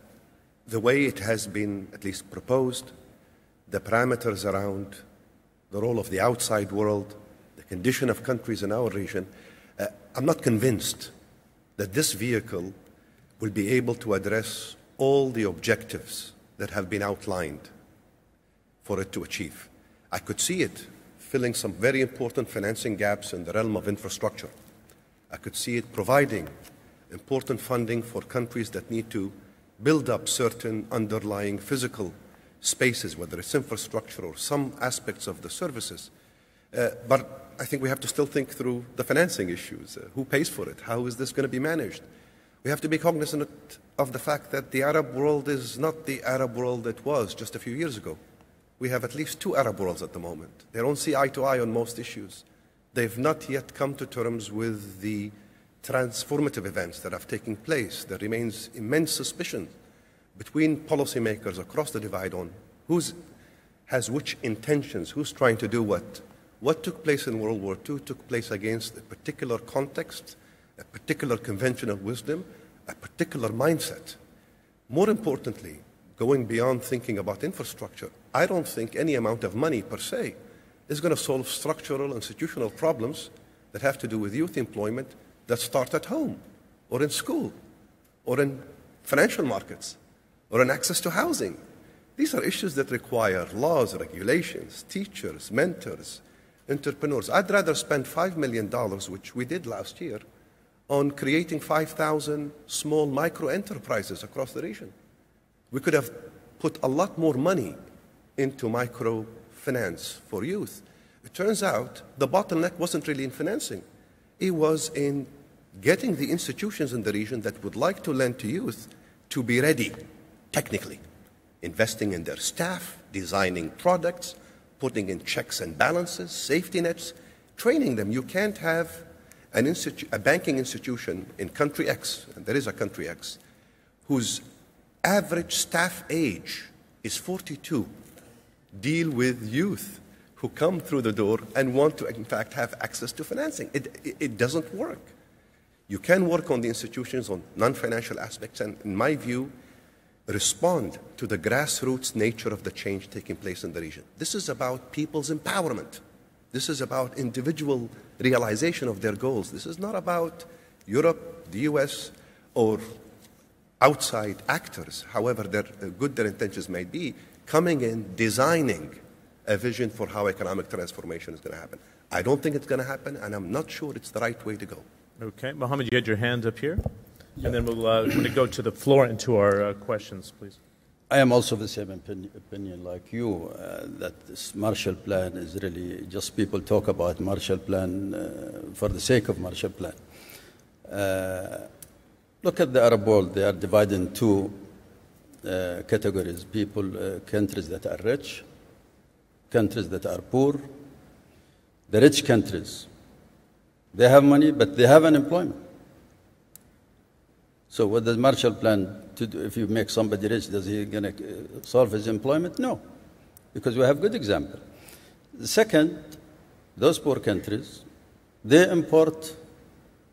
the way it has been at least proposed, the parameters around the role of the outside world, the condition of countries in our region, uh, I'm not convinced that this vehicle will be able to address all the objectives that have been outlined for it to achieve. I could see it filling some very important financing gaps in the realm of infrastructure. I could see it providing important funding for countries that need to build up certain underlying physical spaces, whether it's infrastructure or some aspects of the services. Uh, but I think we have to still think through the financing issues. Uh, who pays for it? How is this going to be managed? We have to be cognizant of the fact that the Arab world is not the Arab world it was just a few years ago. We have at least two Arab worlds at the moment. They don't see eye to eye on most issues. They've not yet come to terms with the transformative events that have taken place. There remains immense suspicion between policymakers across the divide on who has which intentions, who's trying to do what. What took place in World War II took place against a particular context a particular conventional wisdom, a particular mindset. More importantly, going beyond thinking about infrastructure, I don't think any amount of money per se is going to solve structural institutional problems that have to do with youth employment that start at home or in school or in financial markets or in access to housing. These are issues that require laws, regulations, teachers, mentors, entrepreneurs. I'd rather spend $5 million, which we did last year, on creating 5,000 small micro enterprises across the region. We could have put a lot more money into microfinance for youth. It turns out the bottleneck wasn't really in financing, it was in getting the institutions in the region that would like to lend to youth to be ready technically, investing in their staff, designing products, putting in checks and balances, safety nets, training them. You can't have an institu- a banking institution in country X, and there is a country X, whose average staff age is 42, deal with youth who come through the door and want to, in fact, have access to financing. It, it, doesn't work. You can work on the institutions on non financial aspects, and in my view, respond to the grassroots nature of the change taking place in the region. This is about people's empowerment. This is about individual realization of their goals. This is not about Europe, the US, or outside actors, however uh, good their intentions may be, coming in, designing a vision for how economic transformation is going to happen. I don't think it's going to happen, and I'm not sure it's the right way to go. Okay, Mohamed, you had your hand up here, and then we'll uh, going to go to the floor and to our uh, questions, please. I am also of the same opinion, opinion like you uh, that this Marshall Plan is really just people talk about Marshall Plan uh, for the sake of Marshall Plan. Uh, look at the Arab world; they are divided in two uh, categories: people, uh, countries that are rich, countries that are poor. The rich countries, they have money, but they have unemployment. So what does Marshall Plan to do? If you make somebody rich, does he going to uh, solve his employment? No, because we have good example. The second, those poor countries, they import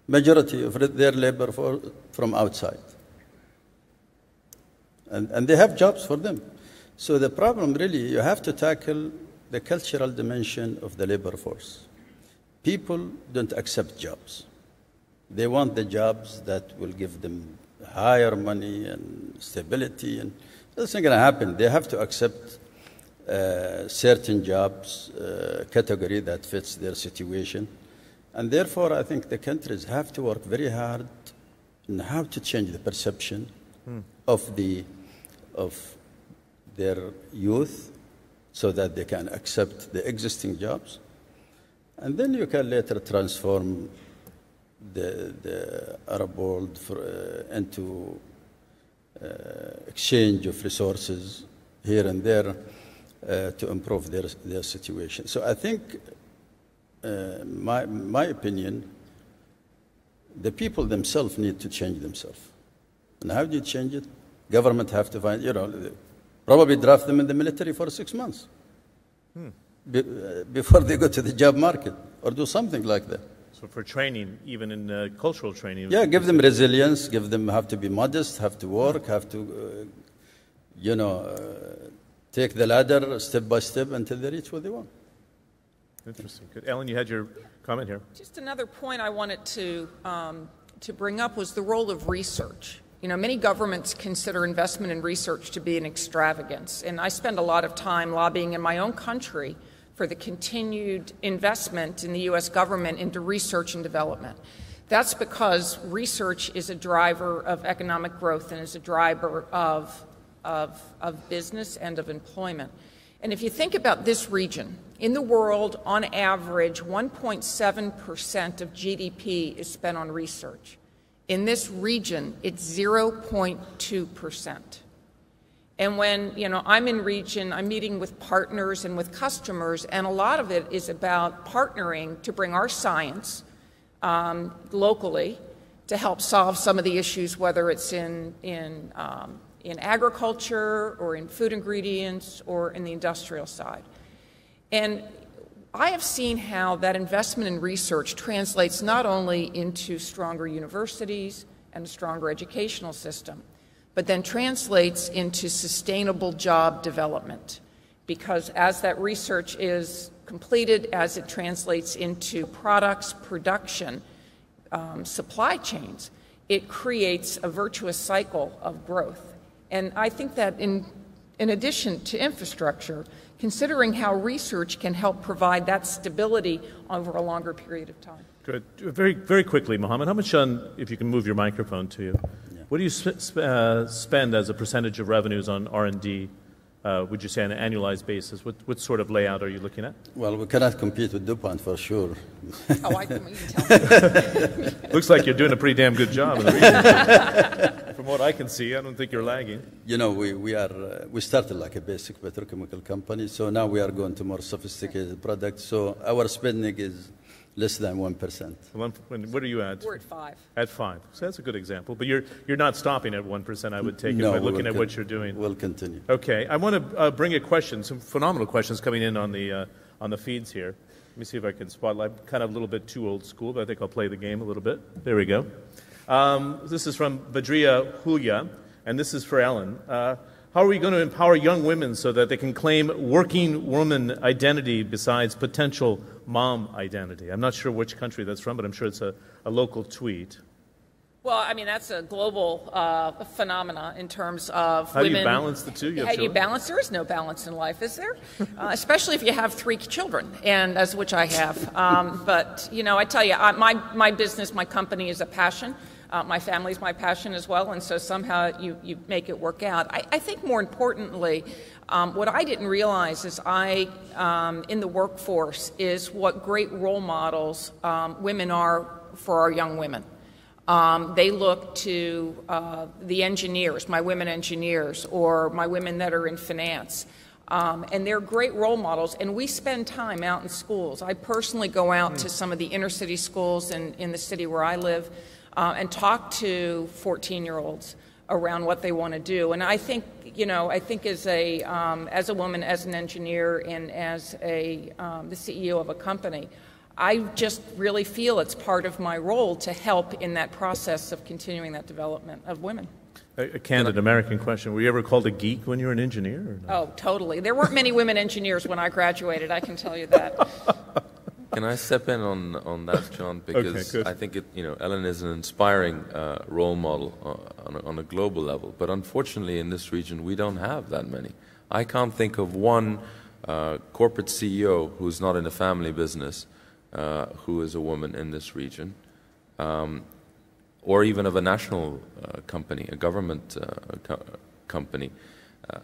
majority of their labor for, from outside. And, and they have jobs for them. So the problem really, you have to tackle the cultural dimension of the labor force. People don't accept jobs. They want the jobs that will give them higher money and stability, and that's not going to happen. They have to accept uh, certain jobs uh, category that fits their situation, and therefore, I think the countries have to work very hard on how to change the perception Hmm. of the of their youth, so that they can accept the existing jobs, and then you can later transform the, the Arab world for, uh, into uh, exchange of resources here and there uh, to improve their, their situation. So I think, uh, my, my opinion, the people themselves need to change themselves. And how do you change it? Government have to find, you know, probably draft them in the military for six months be, uh, before they go to the job market or do something like that. So for training, even in uh, cultural training. Yeah, give them resilience. Give them have to be modest, have to work, have to, uh, you know, uh, take the ladder step by step until they reach what they want. Interesting. Good. Ellen, you had your comment here. Just another point I wanted to, um, to bring up was the role of research. You know, many governments consider investment in research to be an extravagance, and I spend a lot of time lobbying in my own country for the continued investment in the U.S. government into research and development. That's because research is a driver of economic growth and is a driver of, of, of business and of employment. And if you think about this region, in the world, on average, 1.7% of GDP is spent on research. In this region, it's 0.2%. And when you know I'm in region, I'm meeting with partners and with customers, and a lot of it is about partnering to bring our science um, locally to help solve some of the issues, whether it's in in um, in agriculture or in food ingredients or in the industrial side. And I have seen how that investment in research translates not only into stronger universities and a stronger educational system, but then translates into sustainable job development. Because as that research is completed, as it translates into products, production, um, supply chains, it creates a virtuous cycle of growth. And I think that in, in addition to infrastructure, considering how research can help provide that stability over a longer period of time. Good. Very, very quickly, Mohamed, how much on, if you can move your microphone to you, what do you sp- sp- uh, spend as a percentage of revenues on R&D uh, would you say on an annualized basis? What, what sort of layout are you looking at? Well, we cannot compete with DuPont for sure. oh, I can, tell. Looks like you're doing a pretty damn good job in the region. From what I can see, I don't think you're lagging. You know, we, we are uh, we started like a basic petrochemical company, so now we are going to more sophisticated products. So our spending is less than 1%. One, what are you at? We're at 5. At 5. So that's a good example. But you're, you're not stopping at 1%, I would take no, it, by looking at what you're doing. We'll continue. Okay. I want to uh, bring a question, some phenomenal questions coming in on the, uh, on the feeds here. Let me see if I can spotlight. I'm kind of a little bit too old school, but I think I'll play the game a little bit. There we go. Um, this is from Badria Hulia, and this is for Ellen. Uh, how are we going to empower young women so that they can claim working woman identity besides potential mom identity? I'm not sure which country that's from, but I'm sure it's a, a local tweet. Well, I mean, that's a global uh, phenomena in terms of How women. do you balance the two? You How do you balance? There is no balance in life, is there? uh, especially if you have three children, and as which I have. Um, but you know, I tell you, I, my my business, my company is a passion. Uh, my family's my passion as well, and so somehow you, you make it work out. I, I think more importantly, um, what I didn't realize is I, um, in the workforce, is what great role models um, women are for our young women. Um, they look to uh, the engineers, my women engineers, or my women that are in finance. Um, and they're great role models, and we spend time out in schools. I personally go out to some of the inner city schools in, in the city where I live uh, and talk to 14 year olds around what they want to do. And I think, you know, I think as a, um, as a woman, as an engineer, and as a, um, the CEO of a company, I just really feel it's part of my role to help in that process of continuing that development of women. A, a candid American question. Were you ever called a geek when you were an engineer? Oh, totally. There weren't many women engineers when I graduated, I can tell you that. Can I step in on, on that, John? Because good. I think it, you know, Ellen is an inspiring uh, role model uh, on a, on a global level. But unfortunately, in this region, we don't have that many. I can't think of one uh, corporate CEO who's not in a family business uh, who is a woman in this region, um, or even of a national uh, company, a government uh, co- company. Uh,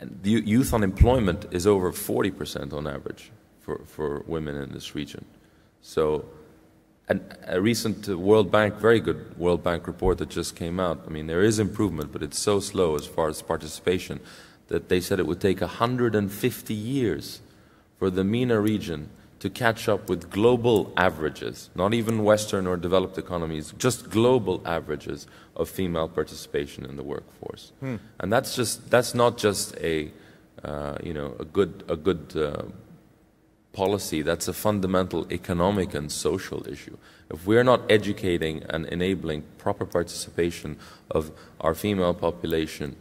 and the youth unemployment is over 40% on average for, for women in this region. So, a recent uh, World Bank, very good World Bank report that just came out. I mean, there is improvement, but it's so slow as far as participation that they said it would take 150 years for the MENA region to catch up with global averages, not even Western or developed economies, just global averages of female participation in the workforce. And that's just that's not just a uh, you know a good a good uh, policy. That's a fundamental economic and social issue. If we're not educating and enabling proper participation of our female population,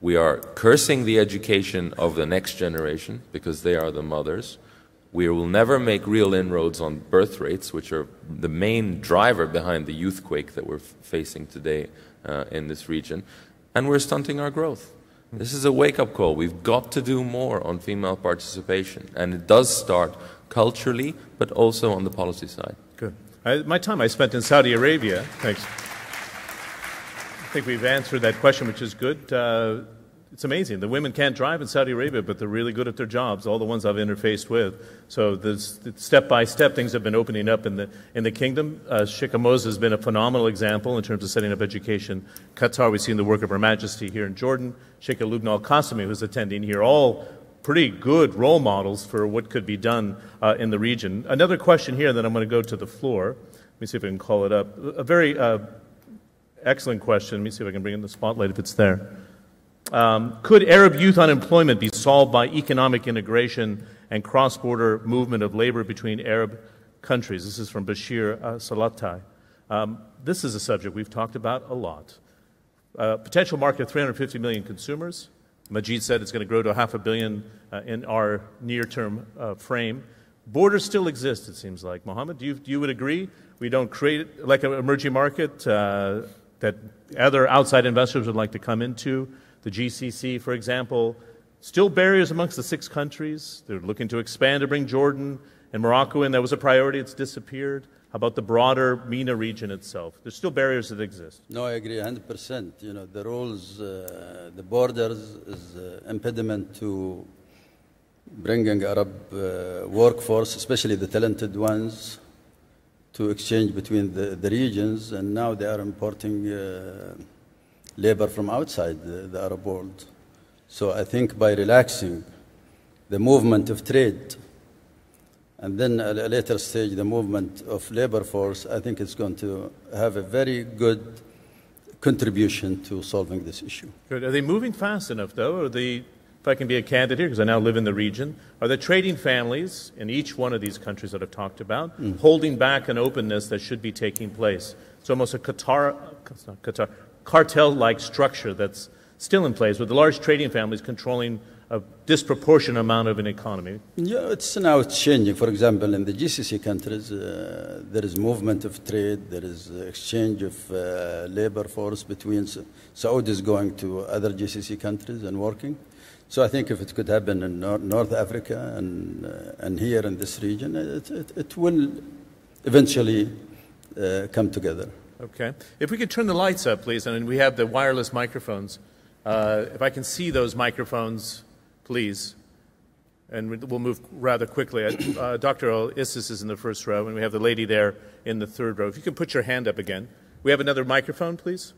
we are cursing the education of the next generation because they are the mothers. We will never make real inroads on birth rates, which are the main driver behind the youth quake that we're facing today uh, in this region. And we're stunting our growth. This is a wake up call. We've got to do more on female participation. And it does start culturally, but also on the policy side. Good. I, my time I spent in Saudi Arabia, thanks. I think we've answered that question, which is good. Uh, it's amazing. The women can't drive in Saudi Arabia, but they're really good at their jobs, all the ones I've interfaced with. So there's, step by step, things have been opening up in the, in the kingdom. Uh, Sheikh Moza has been a phenomenal example in terms of setting up education. Qatar, we've seen the work of Her Majesty here in Jordan. Sheikh Lubna Al Qasimi, who's attending here, all pretty good role models for what could be done uh, in the region. Another question here, then I'm going to go to the floor. Let me see if I can call it up. A very uh, excellent question. Let me see if I can bring in the spotlight if it's there. Um, could Arab youth unemployment be solved by economic integration and cross border movement of labor between Arab countries? This is from Bashir uh, Salatai. Um, this is a subject we've talked about a lot. uh, potential market of 350 million consumers. Majid said it's going to grow to half a billion uh, in our near term uh, frame. Borders still exist, it seems like. Mohamed, do you, you would agree? We don't create like an emerging market uh, that other outside investors would like to come into. The GCC, for example, still barriers amongst the six countries. They're looking to expand to bring Jordan and Morocco in. That was a priority, it's disappeared. How about the broader MENA region itself? There's still barriers that exist. No, I agree 100%. You know, the rules, uh, the borders is uh, impediment to bringing Arab uh, workforce, especially the talented ones, to exchange between the, the regions. And now they are importing uh, labor from outside the, the Arab world. So I think by relaxing the movement of trade and then at a later stage, the movement of labor force, I think it's going to have a very good contribution to solving this issue. Good. Are they moving fast enough, though? Or the, if I can be a candidate here, because I now live in the region, are the trading families in each one of these countries that I've talked about mm. holding back an openness that should be taking place? It's almost a Qatar, Qatar cartel-like structure that's still in place, with the large trading families controlling a disproportionate amount of an economy. Yeah, it's now changing. For example, in the GCC countries, uh, there is movement of trade, there is exchange of uh, labor force between Saudis going to other GCC countries and working. So I think if it could happen in North Africa and, uh, and here in this region, it, it, it will eventually uh, come together. Okay. If we could turn the lights up, please, and we have the wireless microphones. Uh, if I can see those microphones please. And we'll move rather quickly. Uh, Dr. Issis is in the first row, and we have the lady there in the third row. If you can put your hand up again. We have another microphone, please.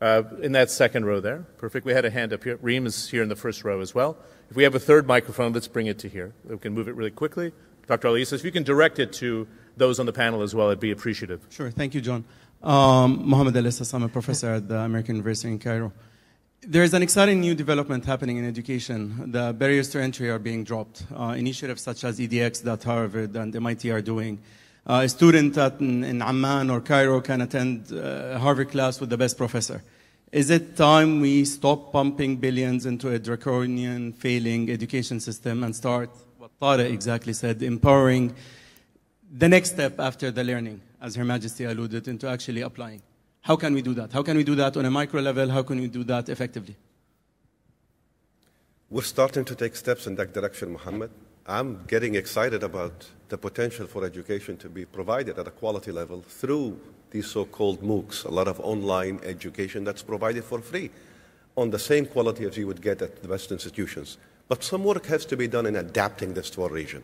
Uh, in that second row there. Perfect. We had a hand up here. Reem is here in the first row as well. If we have a third microphone, let's bring it to here. We can move it really quickly. Dr. Ali if you can direct it to those on the panel as well, I'd be appreciative. Sure. Thank you, John. Um, Mohammed Al I'm a professor at the American University in Cairo. There is an exciting new development happening in education. The barriers to entry are being dropped. Uh, initiatives such as EDX that Harvard and MIT are doing. Uh, a student at, in, in, Amman or Cairo can attend uh, Harvard class with the best professor. Is it time we stop pumping billions into a draconian, failing education system and start, what Tara exactly said, empowering the next step after the learning, as Her Majesty alluded, into actually applying? How can we do that? How can we do that on a micro level? How can we do that effectively? We're starting to take steps in that direction, Mohammed. I'm getting excited about the potential for education to be provided at a quality level through these so called MOOCs, a lot of online education that's provided for free on the same quality as you would get at the best institutions. But some work has to be done in adapting this to our region.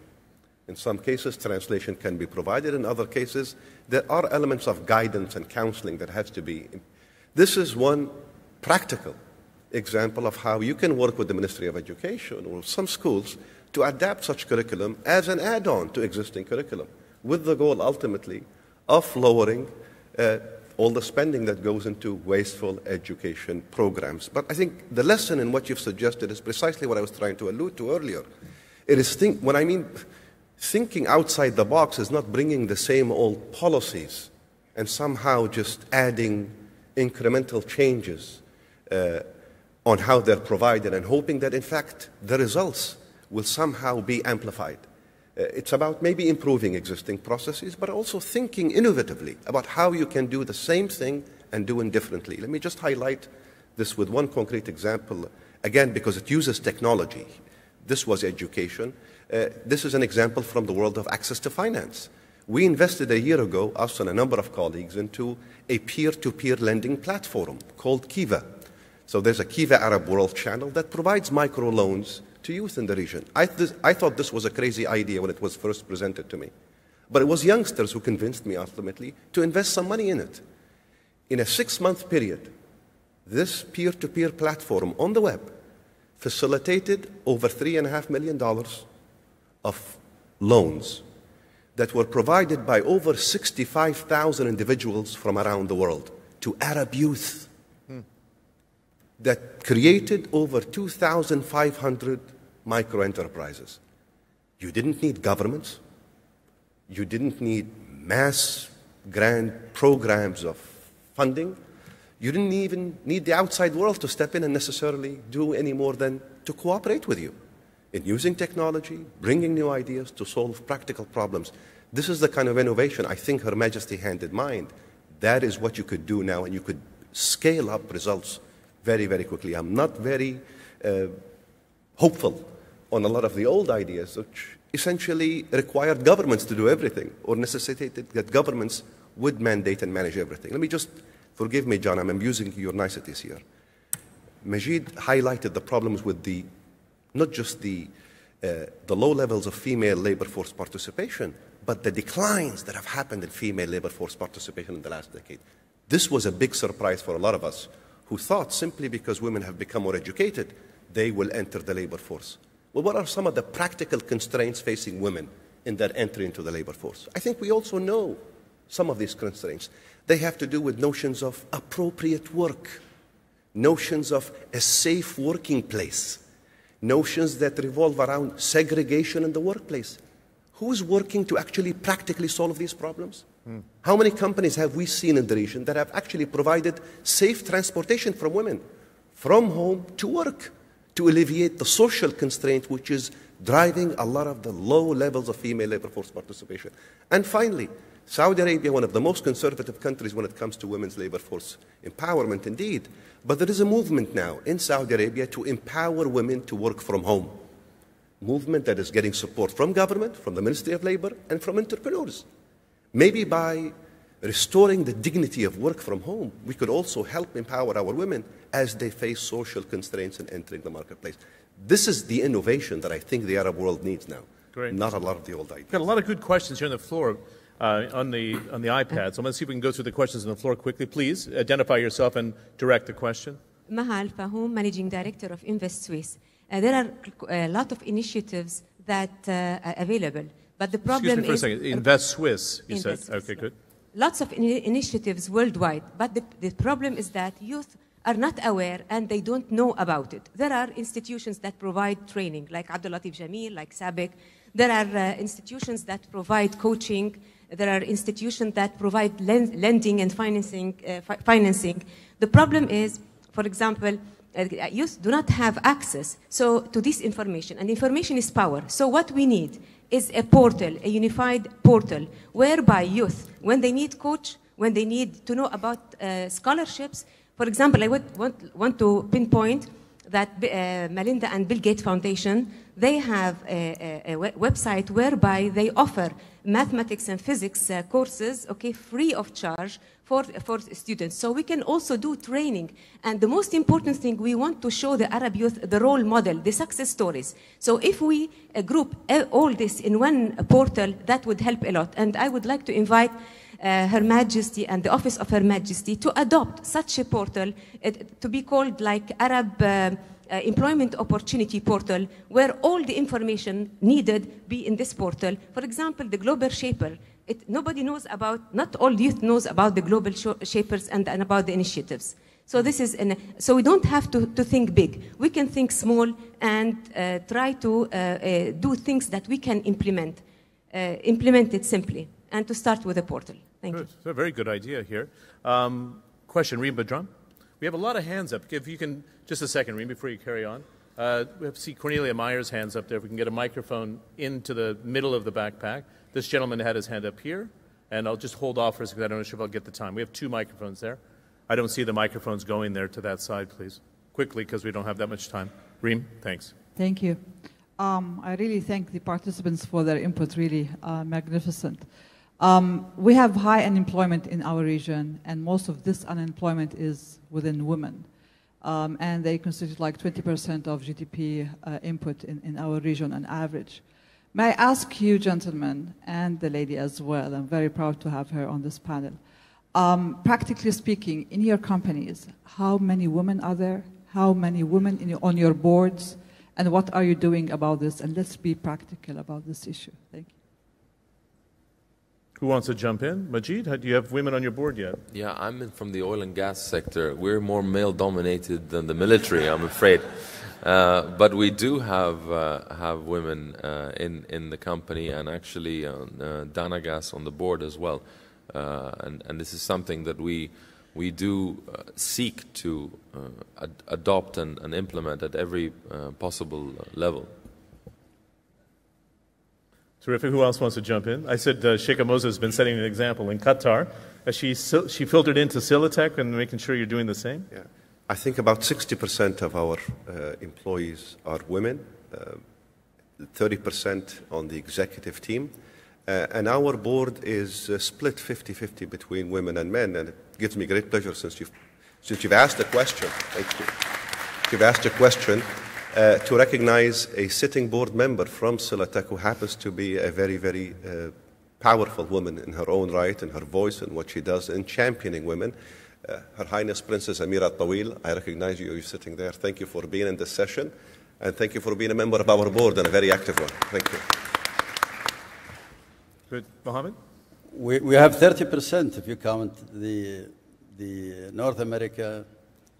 In some cases, translation can be provided. In other cases, there are elements of guidance and counseling that has to be. This is one practical example of how you can work with the Ministry of Education or some schools to adapt such curriculum as an add on to existing curriculum, with the goal ultimately of lowering uh, all the spending that goes into wasteful education programs. But I think the lesson in what you've suggested is precisely what I was trying to allude to earlier. It is think, when I mean thinking outside the box is not bringing the same old policies and somehow just adding incremental changes uh, on how they're provided and hoping that, in fact, the results will somehow be amplified. Uh, it's about maybe improving existing processes, but also thinking innovatively about how you can do the same thing and do it differently. Let me just highlight this with one concrete example, again, because it uses technology. This was education. Uh, this is an example from the world of access to finance. We invested a year ago, us and a number of colleagues, into a peer to peer lending platform called Kiva. So there's a Kiva Arab World channel that provides microloans to youth in the region. I, th- I thought this was a crazy idea when it was first presented to me. But it was youngsters who convinced me ultimately to invest some money in it. In a six month period, this peer to peer platform on the web facilitated over $3.5 million of loans that were provided by over 65,000 individuals from around the world to Arab youth hmm. that created over 2,500 micro enterprises. You didn't need governments, you didn't need mass grand programs of funding. You didn't even need the outside world to step in and necessarily do any more than to cooperate with you in using technology, bringing new ideas to solve practical problems. This is the kind of innovation I think Her Majesty had in mind. That is what you could do now, and you could scale up results very, very quickly. I'm not very uh, hopeful on a lot of the old ideas, which essentially required governments to do everything or necessitated that governments would mandate and manage everything. Let me just, forgive me, John, I'm abusing your niceties here. Majid highlighted the problems with the, not just the, uh, the low levels of female labor force participation, but the declines that have happened in female labor force participation in the last decade. This was a big surprise for a lot of us who thought simply because women have become more educated, they will enter the labor force. Well, what are some of the practical constraints facing women in their entry into the labor force? I think we also know some of these constraints. They have to do with notions of appropriate work, notions of a safe working place, notions that revolve around segregation in the workplace. Who is working to actually practically solve these problems? Mm. How many companies have we seen in the region that have actually provided safe transportation for women from home to work to alleviate the social constraint which is driving a lot of the low levels of female labor force participation? And finally, Saudi Arabia, one of the most conservative countries when it comes to women's labor force empowerment, indeed. But there is a movement now in Saudi Arabia to empower women to work from home. Movement that is getting support from government, from the Ministry of Labor, and from entrepreneurs. Maybe by restoring the dignity of work from home, we could also help empower our women as they face social constraints in entering the marketplace. This is the innovation that I think the Arab world needs now. Great. Not a lot of the old ideas. Got a lot of good questions here on the floor uh, on the on the iPad. So let's see if we can go through the questions on the floor quickly. Please identify yourself and direct the question. Mahal Fahom, Managing Director of Invest Suisse. Uh, there are a lot of initiatives that uh, are available, but the problem Excuse me for is a second. Invest Swiss, you Invest said. Suisse, Okay, good. Lots of ini initiatives worldwide, but the, the problem is that youth are not aware and they don't know about it. There are institutions that provide training, like Abdul Latif Jameel, like SABIC. There are uh, institutions that provide coaching. There are institutions that provide len- lending and financing, uh, fi- financing. The problem is, for example, uh, youth do not have access so to this information, and information is power. So what we need is a portal, a unified portal, whereby youth, when they need coach, when they need to know about uh, scholarships, for example, I would want, want to pinpoint that uh, Melinda and Bill Gates Foundation, they have a, a, a website whereby they offer mathematics and physics uh, courses, okay, free of charge for, for students. So we can also do training. And the most important thing, we want to show the Arab youth the role model, the success stories. So if we uh, group uh, all this in one portal, that would help a lot. And I would like to invite uh, Her Majesty and the Office of Her Majesty to adopt such a portal uh, to be called like Arab uh, Employment Opportunity Portal, where all the information needed be in this portal. For example, the Global Shaper. It, nobody knows about, not all youth knows about the Global Shapers and, and about the initiatives. So this is, an, so we don't have to, to think big. We can think small and uh, try to uh, uh, do things that we can implement, uh, implement it simply, and to start with a portal. Thank you. Good. It's a very good idea here. Um, question, Reem Badran. We have a lot of hands up. If you can, just a second, Reem, before you carry on. Uh, we have see Cornelia Meyer's hands up there. If we can get a microphone into the middle of the backpack. This gentleman had his hand up here, and I'll just hold off for a second. I don't know if I'll get the time. We have two microphones there. I don't see the microphones going there to that side, please. Quickly, because we don't have that much time. Reem, thanks. Thank you. Um, I really thank the participants for their input, really uh, magnificent. Um, we have high unemployment in our region, and most of this unemployment is within women. Um, and they constitute like 20% of GDP uh, input in, in our region on average. May I ask you, gentlemen, and the lady as well, I'm very proud to have her on this panel. Um, practically speaking, in your companies, how many women are there? How many women on your boards? And what are you doing about this? And let's be practical about this issue. Thank you. Who wants to jump in? Majid, do you have women on your board yet? Yeah, I'm from the oil and gas sector. We're more male dominated than the military, I'm afraid. Uh, but we do have uh, have women uh, in in the company, and actually uh, uh, Dana Gas on the board as well. Uh, and and this is something that we we do seek to ad- adopt and, and, implement at every possible level. Terrific. Who else wants to jump in? I said uh, Sheikha Moza has been setting an example in Qatar. Has she, she filtered into Silatech and making sure you're doing the same? Yeah. I think about 60% of our uh, employees are women, uh, 30% on the executive team. Uh, and our board is uh, split 50 50 between women and men. And it gives me great pleasure since you've, since you've asked the question. Thank you. You've asked a question uh, to recognize a sitting board member from Silatech who happens to be a very, very uh, powerful woman in her own right, in her voice and what she does in championing women. Uh, her Highness Princess Amira Tawil, I recognize you, you're sitting there. Thank you for being in this session, and thank you for being a member of our board and a very active one. Thank you. Good. Mohammed? We, we have 30% if you count the, the North America,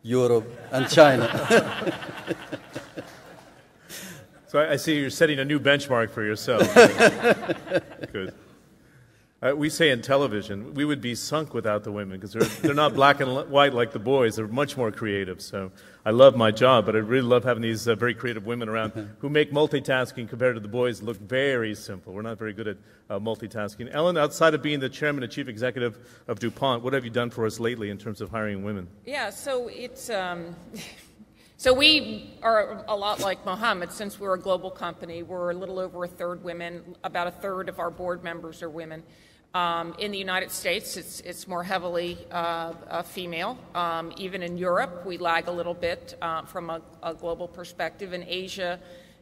Europe, and China. so I, I see you're setting a new benchmark for yourself. Good. Uh, we say in television, we would be sunk without the women because they're, they're not black and white like the boys. They're much more creative. So I love my job, but I really love having these uh, very creative women around who make multitasking compared to the boys look very simple. We're not very good at uh, multitasking. Ellen, outside of being the chairman and chief executive of DuPont, what have you done for us lately in terms of hiring women? Yeah, so it's. Um, So we are a lot like Mohammed. Since we're a global company, we're a little over a third women. About a third of our board members are women. Um, in the United States, it's, it's more heavily uh, female. Um, even in Europe, we lag a little bit uh, from a, a, global perspective. In Asia,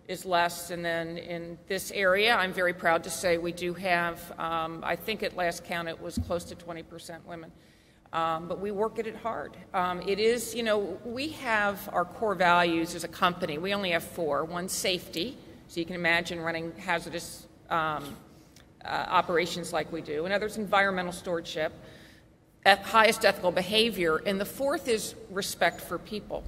is less. And then in this area, I'm very proud to say we do have, um, I think at last count, it was close to 20% women. Um, but we work at it hard. Um, it is, you know, we have our core values as a company. We only have four. One, safety. So you can imagine running hazardous um, uh, operations like we do, and others environmental stewardship, highest ethical behavior, and the fourth is respect for people.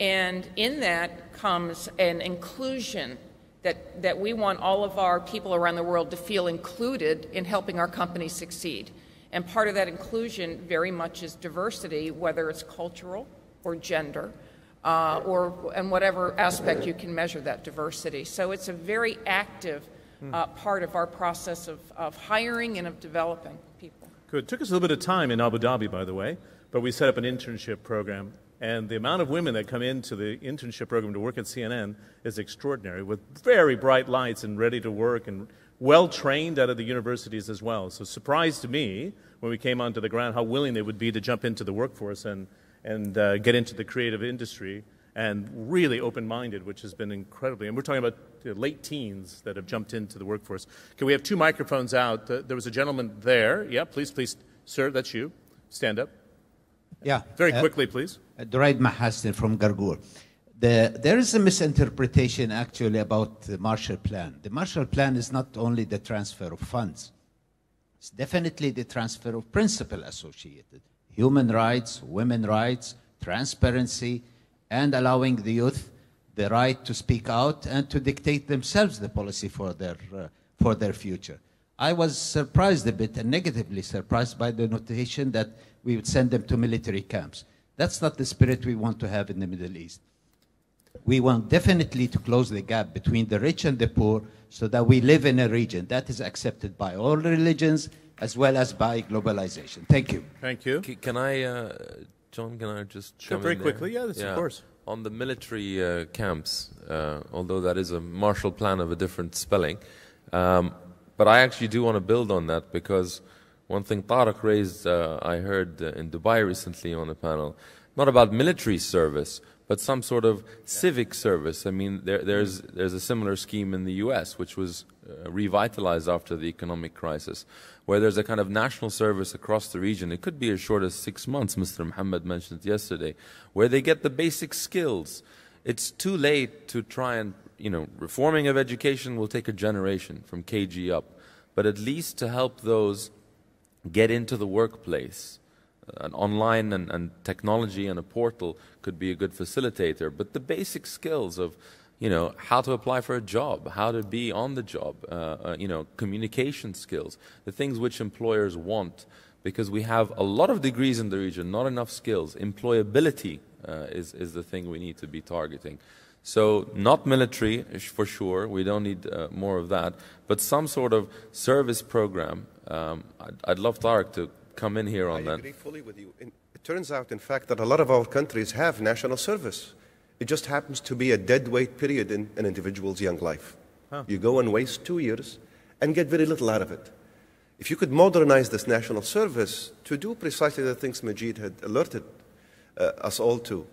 And in that comes an inclusion that, that we want all of our people around the world to feel included in helping our company succeed. And part of that inclusion very much is diversity, whether it's cultural or gender. Uh, or and whatever aspect you can measure that diversity. So it's a very active Hmm. uh, part of our process of, of hiring and of developing people. Good. It took us a little bit of time in Abu Dhabi, by the way, but we set up an internship program. And the amount of women that come into the internship program to work at CNN is extraordinary, with very bright lights and ready to work and well trained out of the universities as well. So, surprised to me when we came onto the ground how willing they would be to jump into the workforce and, and uh, get into the creative industry and really open minded, which has been incredibly. And we're talking about late teens that have jumped into the workforce. Okay, we have two microphones out? There was a gentleman there. Yeah, please, please, sir, that's you. Stand up. Yeah. Very uh, quickly, please. Uh, Duraid Mahastin from Gargour. The, there is a misinterpretation actually about the Marshall Plan. The Marshall Plan is not only the transfer of funds, it's definitely the transfer of principle associated human rights, women rights, transparency, and allowing the youth the right to speak out and to dictate themselves the policy for their, uh, for their future. I was surprised a bit and negatively surprised by the notation that we would send them to military camps. That's not the spirit we want to have in the Middle East. We want definitely to close the gap between the rich and the poor so that we live in a region that is accepted by all religions as well as by globalization. Thank you. Thank you. Can I uh, John, can I just sure, very quickly? Yeah, yeah, of course. On the military uh, camps, uh, although that is a Marshall Plan of a different spelling, um, but I actually do want to build on that because one thing Tarik raised, uh, I heard uh, in Dubai recently on a panel, not about military service, but some sort of civic service. I mean, there, there's, there's a similar scheme in the US, which was uh, revitalized after the economic crisis, where there's a kind of national service across the region. It could be as short as six months, Mr. Muhammad mentioned yesterday, where they get the basic skills. It's too late to try and, you know, reforming of education will take a generation from KG up, but at least to help those get into the workplace an online and, and, technology and a portal could be a good facilitator. But the basic skills of, you know, how to apply for a job, how to be on the job, uh, uh, you know, communication skills, the things which employers want, because we have a lot of degrees in the region, not enough skills. Employability uh, is, is the thing we need to be targeting. So, not military for sure, we don't need uh, more of that, but some sort of service program. Um, I'd, I'd, love Tarik to come in here on I that. I agree fully with you. It turns out, in fact, that a lot of our countries have national service. It just happens to be a dead weight period in an individual's young life. Huh. You go and waste two years and get very little out of it. If you could modernize this national service to do precisely the things Majid had alerted uh, us all to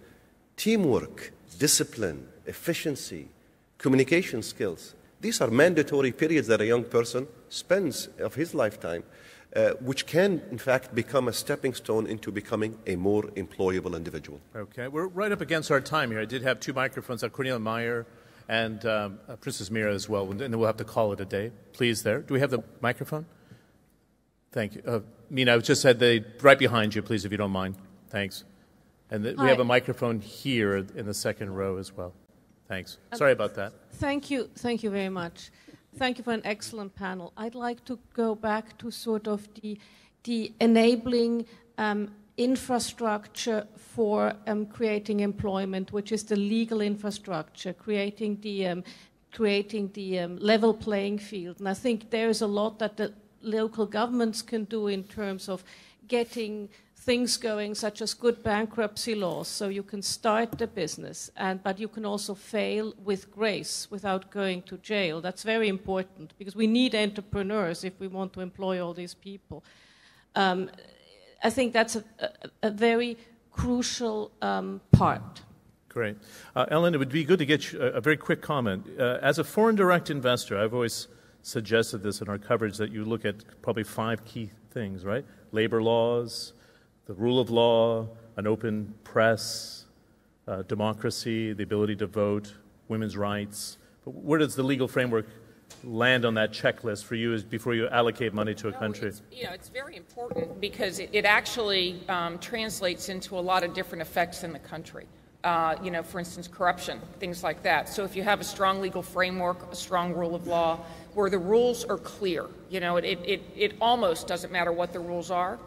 teamwork, discipline, efficiency, communication skills these are mandatory periods that a young person spends of his lifetime, uh, which can, in fact, become a stepping stone into becoming a more employable individual. Okay, we're right up against our time here. I did have two microphones, uh, Cornelia Meyer and um, uh, Princess Mira as well, and then we'll have to call it a day. Please, there. Do we have the microphone? Thank you. Uh, Mina, I just said they right behind you, please, if you don't mind. Thanks. And th- we have a microphone here in the second row as well. Thanks. Sorry about that. Thank you. Thank you very much. Thank you for an excellent panel. I'd like to go back to sort of the, the enabling um, infrastructure for um, creating employment, which is the legal infrastructure, creating the, um, creating the um, level playing field. And I think there is a lot that the local governments can do in terms of getting things going such as good bankruptcy laws so you can start the business and but you can also fail with grace without going to jail. That's very important because we need entrepreneurs if we want to employ all these people. Um, i think that's a, a, a very crucial um, part. Great. Uh, ellen it would be good to get a, a very quick comment. Uh, as a foreign direct investor i've always suggested this in our coverage that you look at probably five key things right? Labor laws the rule of law, an open press, uh, democracy, the ability to vote, women's rights. But where does the legal framework land on that checklist for you as before you allocate money to a no, country? It's, you know, it's very important because it, it actually um, translates into a lot of different effects in the country. Uh, you know, for instance, corruption, things like that. So if you have a strong legal framework, a strong rule of law, where the rules are clear, you know, it, it, it almost doesn't matter what the rules are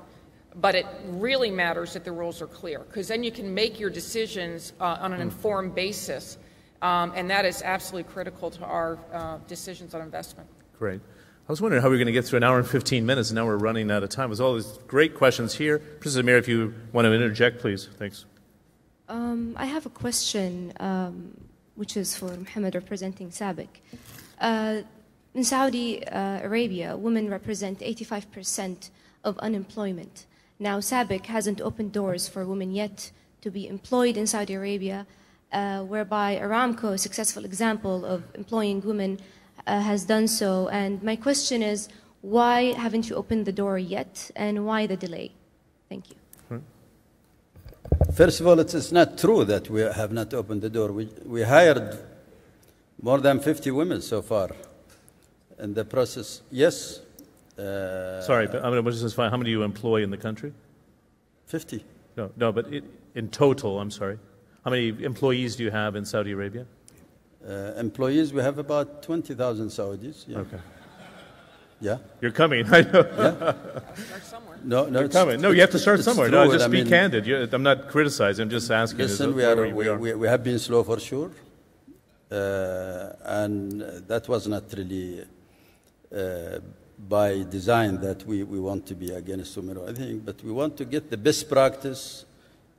but it really matters that the rules are clear because then you can make your decisions uh, on an informed basis, um, and that is absolutely critical to our uh, decisions on investment. Great. I was wondering how we were going to get through an hour and 15 minutes, and now we're running out of time. There's all these great questions here, Princess Amir, if you want to interject, please. Thanks. Um, I have a question, um, which is for Mohammed representing SABIC. Uh, in Saudi uh, Arabia, women represent 85% of unemployment. Now, SABIC hasn't opened doors for women yet to be employed in Saudi Arabia, uh, whereby Aramco, a successful example of employing women, uh, has done so. And my question is, why haven't you opened the door yet, and why the delay? Thank you. First of all, it's, not true that we have not opened the door. We, we hired more than 50 women so far in the process. Yes, uh, Sorry, but I mean, just how many do you employ in the country? 50. No, no, but it, in total, I'm sorry. How many employees do you have in Saudi Arabia? Uh, employees, we have about 20,000 Saudis. Yeah. Okay. Yeah. You're coming, I know. Yeah. No, no, You're coming. No, you have to start somewhere. No, just I be mean, candid. You're, I'm not criticizing. I'm just asking. Listen, we, are, we, we, we, have been slow for sure. Uh, and that was not really uh, by design that we, we want to be against women I think, but we want to get the best practice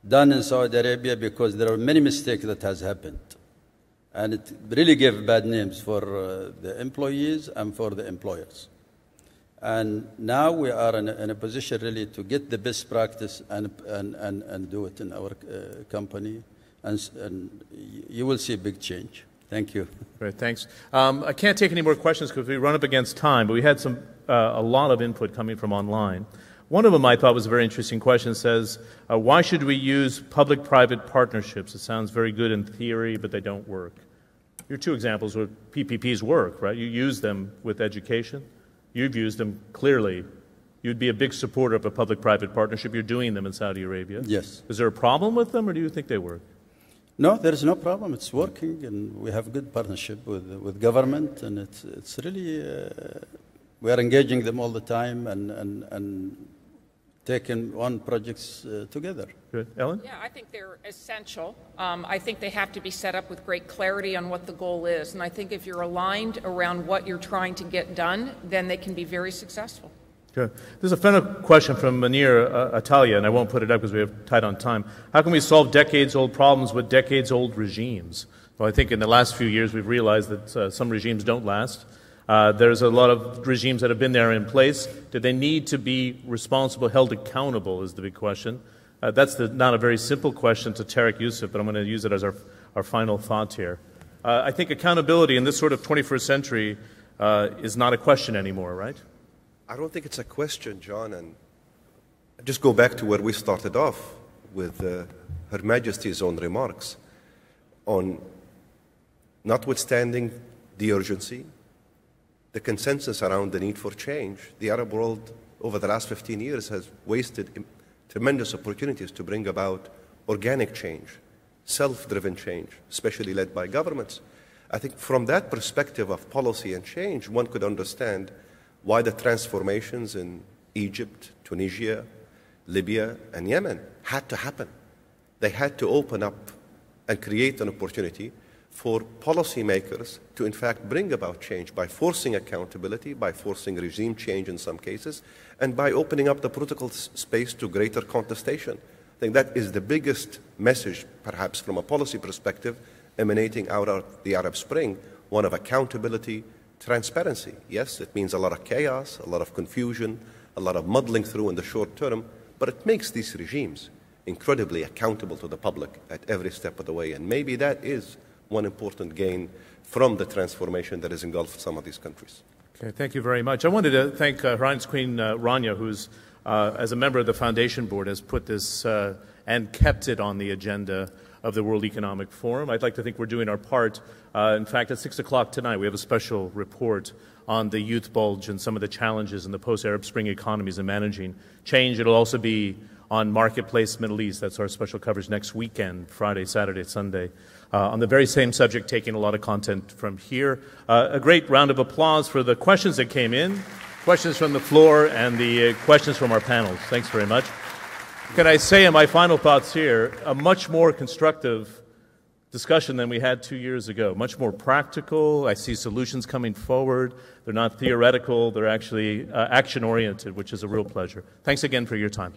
done in Saudi Arabia because there are many mistakes that has happened. And it really gave bad names for uh, the employees and for the employers. And now we are in a, in a position really to get the best practice and, and, and, and do it in our uh, company. And, and you will see a big change. Thank you. Great, thanks. Um, I can't take any more questions because we run up against time, but we had some, uh, a lot of input coming from online. One of them I thought was a very interesting question. It says, uh, why should we use public-private partnerships? It sounds very good in theory, but they don't work. Your two examples where PPPs work, right? You use them with education. You've used them clearly. You'd be a big supporter of a public-private partnership. You're doing them in Saudi Arabia. Yes. Is there a problem with them, or do you think they work? No, there is no problem. It's working, and we have a good partnership with with government, and it's it's really uh, we are engaging them all the time, and and and taking one projects uh, together. Good. Ellen? Yeah, I think they're essential. Um, I think they have to be set up with great clarity on what the goal is. And I think if you're aligned around what you're trying to get done, then they can be very successful. There's a final question from Manir uh, Atalia, and I won't put it up because we have tight on time. How can we solve decades old problems with decades old regimes? Well, I think in the last few years we've realized that uh, some regimes don't last. Uh, there's a lot of regimes that have been there in place. Do they need to be responsible, held accountable, is the big question. Uh, that's the, not a very simple question to Tarik Yousef, but I'm going to use it as our, our final thought here. Uh, I think accountability in this sort of 21st century uh, is not a question anymore, right? I don't think it's a question, John, and just go back to where we started off with uh, Her Majesty's own remarks on notwithstanding the urgency, the consensus around the need for change, the Arab world over the last 15 years has wasted tremendous opportunities to bring about organic change, self driven change, especially led by governments. I think from that perspective of policy and change, one could understand why the transformations in Egypt, Tunisia, Libya, and Yemen had to happen. They had to open up and create an opportunity for policymakers to, in fact, bring about change by forcing accountability, by forcing regime change in some cases, and by opening up the political space to greater contestation. I think that is the biggest message, perhaps from a policy perspective, emanating out of the Arab Spring one of accountability, transparency. Yes, it means a lot of chaos, a lot of confusion, a lot of muddling through in the short term, but it makes these regimes incredibly accountable to the public at every step of the way. And maybe that is one important gain from the transformation that has engulfed some of these countries. Okay, thank you very much. I wanted to thank uh, Queen uh, Rania, who's, uh, as a member of the Foundation Board, has put this uh, and kept it on the agenda of the World Economic Forum. I'd like to think we're doing our part. Uh, in fact, at 6 o'clock tonight, we have a special report on the youth bulge and some of the challenges in the post Arab Spring economies and managing change. It'll also be on Marketplace Middle East. That's our special coverage next weekend, Friday, Saturday, Sunday. Uh, on the very same subject, taking a lot of content from here. Uh, a great round of applause for the questions that came in, questions from the floor, and the uh, questions from our panels. Thanks very much. Can I say in my final thoughts here, a much more constructive discussion than we had two years ago. Much more practical. I see solutions coming forward. They're not theoretical, they're actually uh, action oriented, which is a real pleasure. Thanks again for your time.